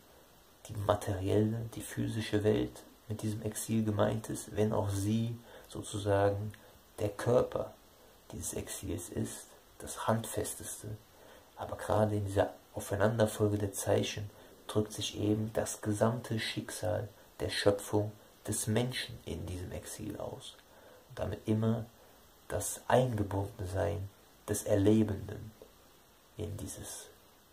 die materielle, die physische Welt mit diesem Exil gemeint ist, wenn auch sie sozusagen der Körper dieses Exils ist, das Handfesteste. Aber gerade in dieser Aufeinanderfolge der Zeichen drückt sich eben das gesamte Schicksal der Schöpfung des Menschen in diesem Exil aus. Und damit immer das Eingebundensein des Erlebenden in dieses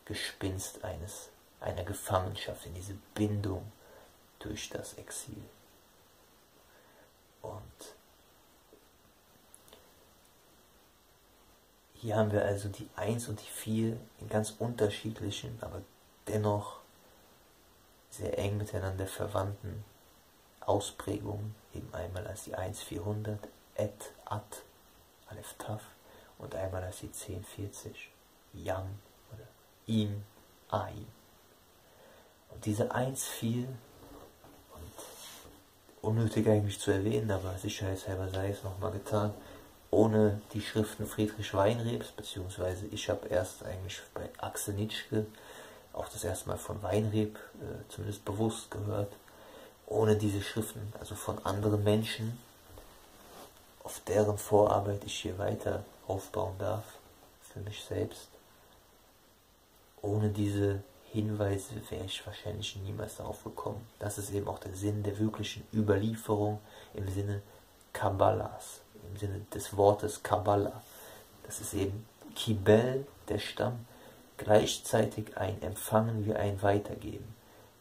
Gespinst eines, einer Gefangenschaft, in diese Bindung durch das Exil. Und Hier haben wir also die 1 und die 4 in ganz unterschiedlichen, aber dennoch sehr eng miteinander verwandten Ausprägungen, eben einmal als die 1400, Et, At, Aleph, Taf und einmal als die 1040, Yam Im, Aim. Und diese 1, 4, und unnötig eigentlich zu erwähnen, aber sicherheitshalber sei es nochmal getan, ohne die Schriften Friedrich Weinrebs, beziehungsweise ich habe erst eigentlich bei Axel Nitschke auch das erste Mal von Weinreb äh, zumindest bewusst gehört, ohne diese Schriften, also von anderen Menschen, auf deren Vorarbeit ich hier weiter aufbauen darf, für mich selbst. Ohne diese Hinweise wäre ich wahrscheinlich niemals darauf gekommen. Das ist eben auch der Sinn der wirklichen Überlieferung im Sinne Kabbalas im Sinne des Wortes Kabbalah. Das ist eben Kibel, der Stamm, gleichzeitig ein Empfangen wie ein Weitergeben.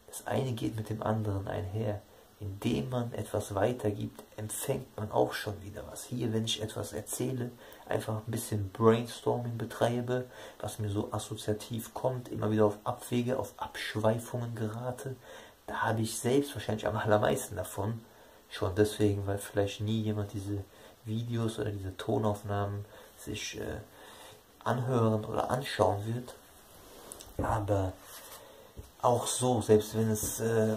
Das eine geht mit dem anderen einher. Indem man etwas weitergibt, empfängt man auch schon wieder was. Hier, wenn ich etwas erzähle, einfach ein bisschen Brainstorming betreibe, was mir so assoziativ kommt, immer wieder auf Abwege, auf Abschweifungen gerate, da habe ich selbst wahrscheinlich am allermeisten davon. Schon deswegen, weil vielleicht nie jemand diese Videos oder diese Tonaufnahmen sich äh, anhören oder anschauen wird. Aber auch so, selbst wenn es äh,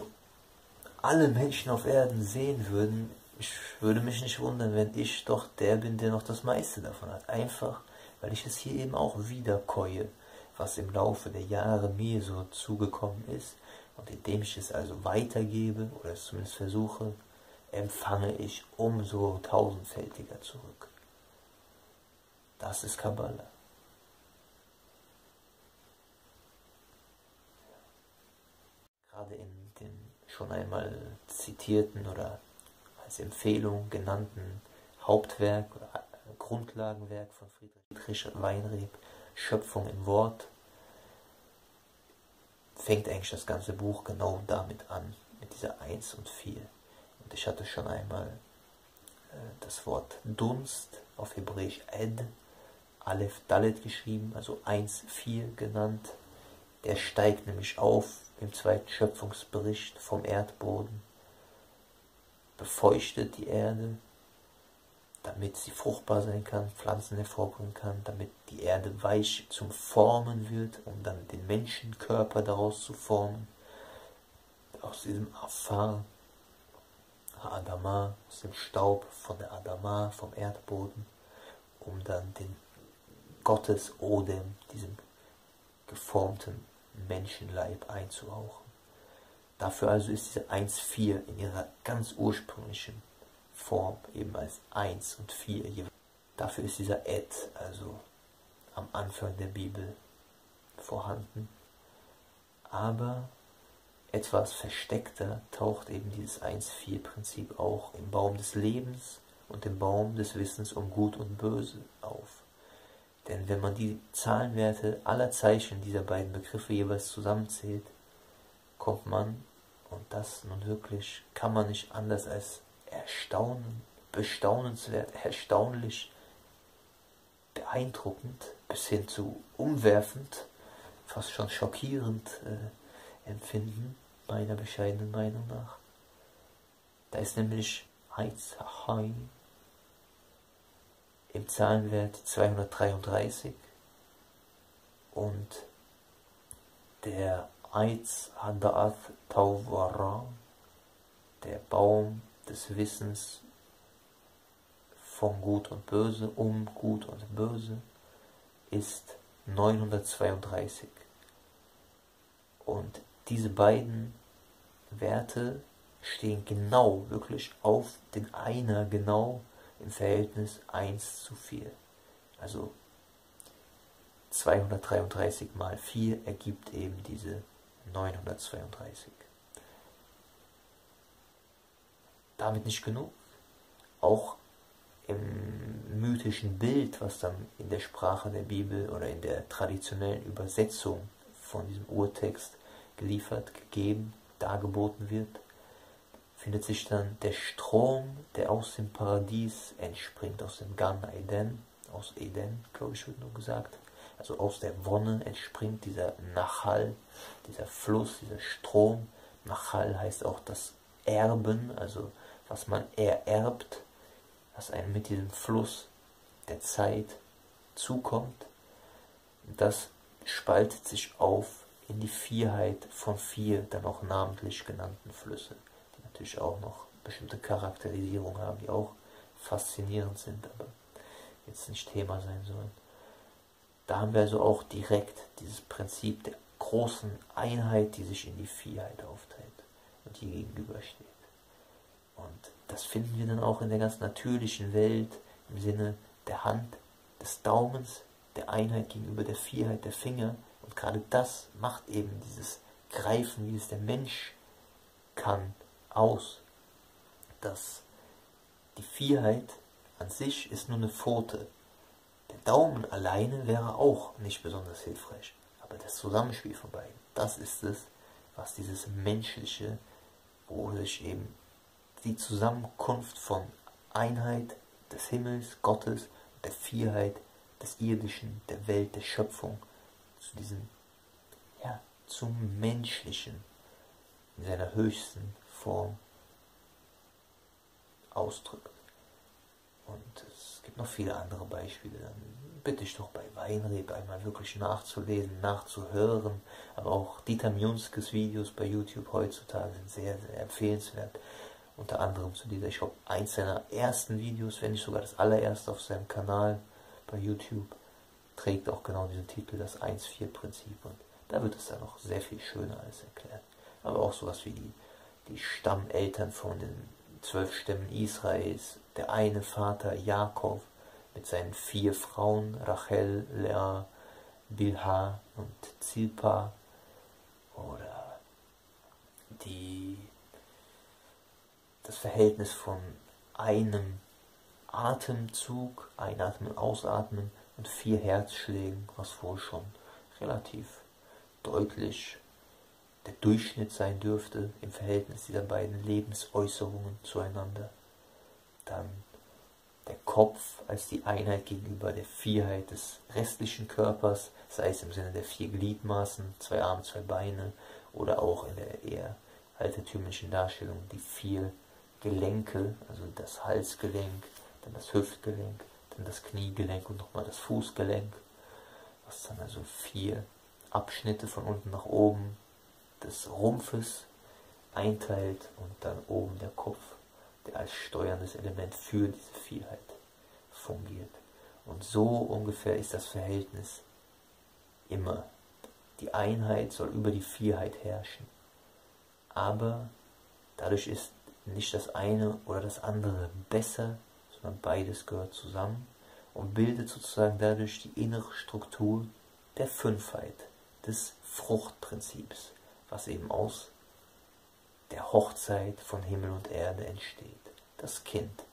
alle Menschen auf Erden sehen würden, ich würde mich nicht wundern, wenn ich doch der bin, der noch das meiste davon hat. Einfach, weil ich es hier eben auch wiederkäue, was im Laufe der Jahre mir so zugekommen ist. Und indem ich es also weitergebe oder es zumindest versuche, empfange ich umso tausendfältiger zurück. Das ist Kabbalah. Gerade in schon einmal zitierten oder als Empfehlung genannten Hauptwerk oder Grundlagenwerk von Friedrich Weinreb, Schöpfung im Wort, fängt eigentlich das ganze Buch genau damit an, mit dieser 1 und 4. Und ich hatte schon einmal äh, das Wort Dunst auf Hebräisch Ed, Aleph Dalet geschrieben, also 1,4 genannt. Der steigt nämlich auf im zweiten Schöpfungsbericht vom Erdboden, befeuchtet die Erde, damit sie fruchtbar sein kann, Pflanzen hervorbringen kann, damit die Erde weich zum Formen wird, um dann den Menschenkörper daraus zu formen. Aus diesem Afar Adama, aus dem Staub von der Adama, vom Erdboden, um dann den Gottes Odem, diesem geformten Menschenleib einzuhauchen. Dafür also ist diese 1-4 in ihrer ganz ursprünglichen Form eben als 1 und 4 Dafür ist dieser Ed, also am Anfang der Bibel, vorhanden. Aber etwas versteckter taucht eben dieses 1-4-Prinzip auch im Baum des Lebens und im Baum des Wissens um Gut und Böse auf. Denn wenn man die Zahlenwerte aller Zeichen dieser beiden Begriffe jeweils zusammenzählt, kommt man, und das nun wirklich kann man nicht anders als erstaunen, bestaunenswert, erstaunlich, beeindruckend bis hin zu umwerfend, fast schon schockierend äh, empfinden, meiner bescheidenen Meinung nach. Da ist nämlich Heizahai im Zahlenwert 233 und der Aiz Hada'ath Tawara, der Baum des Wissens von Gut und Böse, um Gut und Böse, ist 932. Und diese beiden Werte stehen genau, wirklich auf den Einer genau im Verhältnis 1 zu 4. Also 233 mal 4 ergibt eben diese 932. Damit nicht genug. Auch im mythischen Bild, was dann in der Sprache der Bibel oder in der traditionellen Übersetzung von diesem Urtext geliefert, gegeben, dargeboten wird, findet sich dann der Strom, der aus dem Paradies entspringt, aus dem Gan Eden, aus Eden, glaube ich, wird nur gesagt. Also aus der Wonne entspringt dieser Nachal, dieser Fluss, dieser Strom. Nachal heißt auch das Erben, also was man ererbt, was einem mit diesem Fluss der Zeit zukommt. Das spaltet sich auf in die Vierheit von vier dann auch namentlich genannten Flüsse natürlich auch noch bestimmte Charakterisierungen haben, die auch faszinierend sind, aber jetzt nicht Thema sein sollen. Da haben wir also auch direkt dieses Prinzip der großen Einheit, die sich in die Vierheit aufträgt und hier gegenübersteht. Und das finden wir dann auch in der ganz natürlichen Welt im Sinne der Hand, des Daumens, der Einheit gegenüber der Vierheit der Finger. Und gerade das macht eben dieses Greifen, wie es der Mensch kann, aus, dass die Vierheit an sich ist nur eine Pfote. Der Daumen alleine wäre auch nicht besonders hilfreich. Aber das Zusammenspiel von beiden, das ist es, was dieses menschliche, wo sich eben die Zusammenkunft von Einheit des Himmels, Gottes, der Vierheit, des Irdischen, der Welt, der Schöpfung, zu diesem, ja, zum Menschlichen in seiner höchsten Form ausdrückt. Und es gibt noch viele andere Beispiele. Dann bitte ich doch bei Weinreb einmal wirklich nachzulesen, nachzuhören. Aber auch Dieter Mjunskes Videos bei YouTube heutzutage sind sehr, sehr empfehlenswert. Unter anderem zu dieser, ich glaube, eins seiner ersten Videos, wenn nicht sogar das allererste auf seinem Kanal bei YouTube, trägt auch genau diesen Titel, das 1-4-Prinzip. Und da wird es dann noch sehr viel schöner alles erklärt. Aber auch sowas wie die die Stammeltern von den zwölf Stämmen Israels, der eine Vater Jakob mit seinen vier Frauen Rachel, Lea, Bilha und Zilpa. Oder die, das Verhältnis von einem Atemzug, Einatmen, Ausatmen und vier Herzschlägen, was wohl schon relativ deutlich der Durchschnitt sein dürfte im Verhältnis dieser beiden Lebensäußerungen zueinander. Dann der Kopf als die Einheit gegenüber der Vierheit des restlichen Körpers, sei es im Sinne der vier Gliedmaßen, zwei Arme, zwei Beine, oder auch in der eher altertümlichen Darstellung die vier Gelenke, also das Halsgelenk, dann das Hüftgelenk, dann das Kniegelenk und nochmal das Fußgelenk, was dann also vier Abschnitte von unten nach oben des Rumpfes einteilt und dann oben der Kopf, der als steuerndes Element für diese Vielheit fungiert. Und so ungefähr ist das Verhältnis immer. Die Einheit soll über die Vielheit herrschen. Aber dadurch ist nicht das eine oder das andere besser, sondern beides gehört zusammen. und bildet sozusagen dadurch die innere Struktur der Fünfheit, des Fruchtprinzips, was eben aus der Hochzeit von Himmel und Erde entsteht. Das Kind,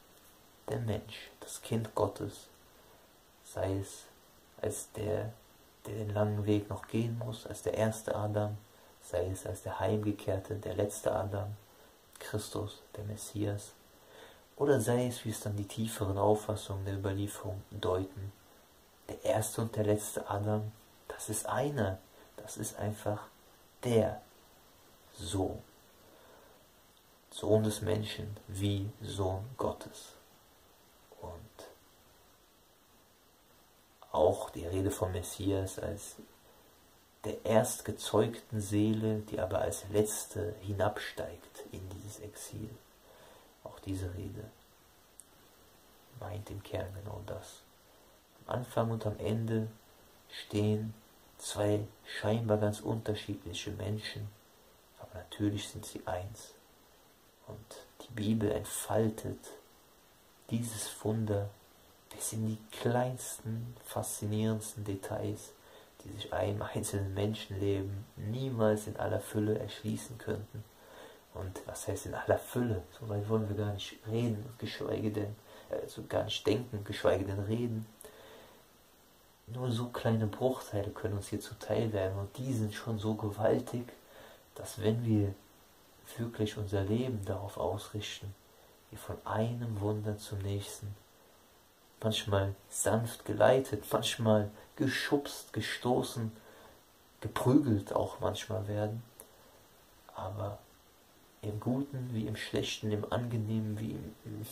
der Mensch, das Kind Gottes, sei es als der, der den langen Weg noch gehen muss, als der erste Adam, sei es als der Heimgekehrte, der letzte Adam, Christus, der Messias, oder sei es, wie es dann die tieferen Auffassungen der Überlieferung deuten, der erste und der letzte Adam, das ist einer, das ist einfach der Sohn. Sohn des Menschen wie Sohn Gottes. Und auch die Rede vom Messias als der erstgezeugten Seele, die aber als letzte hinabsteigt in dieses Exil. Auch diese Rede meint im Kern genau das. Am Anfang und am Ende stehen zwei scheinbar ganz unterschiedliche Menschen, natürlich sind sie eins. Und die Bibel entfaltet dieses Wunder bis in die kleinsten, faszinierendsten Details, die sich einem einzelnen Menschenleben niemals in aller Fülle erschließen könnten. Und was heißt in aller Fülle? So weit wollen wir gar nicht reden, geschweige denn, also gar nicht denken, geschweige denn reden. Nur so kleine Bruchteile können uns hier zuteil werden und die sind schon so gewaltig, dass wenn wir wirklich unser Leben darauf ausrichten, wir von einem Wunder zum nächsten, manchmal sanft geleitet, manchmal geschubst, gestoßen, geprügelt auch manchmal werden, aber im Guten wie im Schlechten, im Angenehmen wie im, im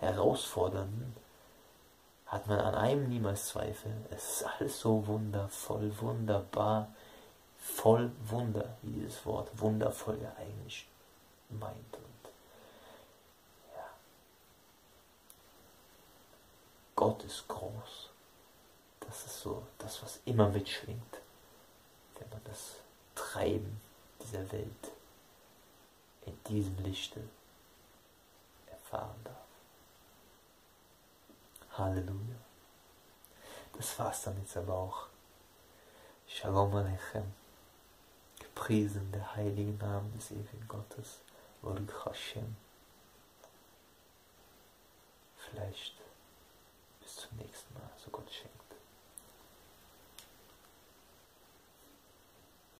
Herausfordernden, hat man an einem niemals Zweifel. Es ist alles so wundervoll, wunderbar, voll Wunder, wie dieses Wort wundervoll ja eigentlich meint. Und ja, Gott ist groß. Das ist so das, was immer mitschwingt, wenn man das Treiben dieser Welt in diesem Lichte erfahren darf. Halleluja. Das war's dann jetzt aber auch. Shalom Aleichem. Priesen der heiligen Namen des ewigen Gottes, Baruch Hashem. Vielleicht bis zum nächsten Mal.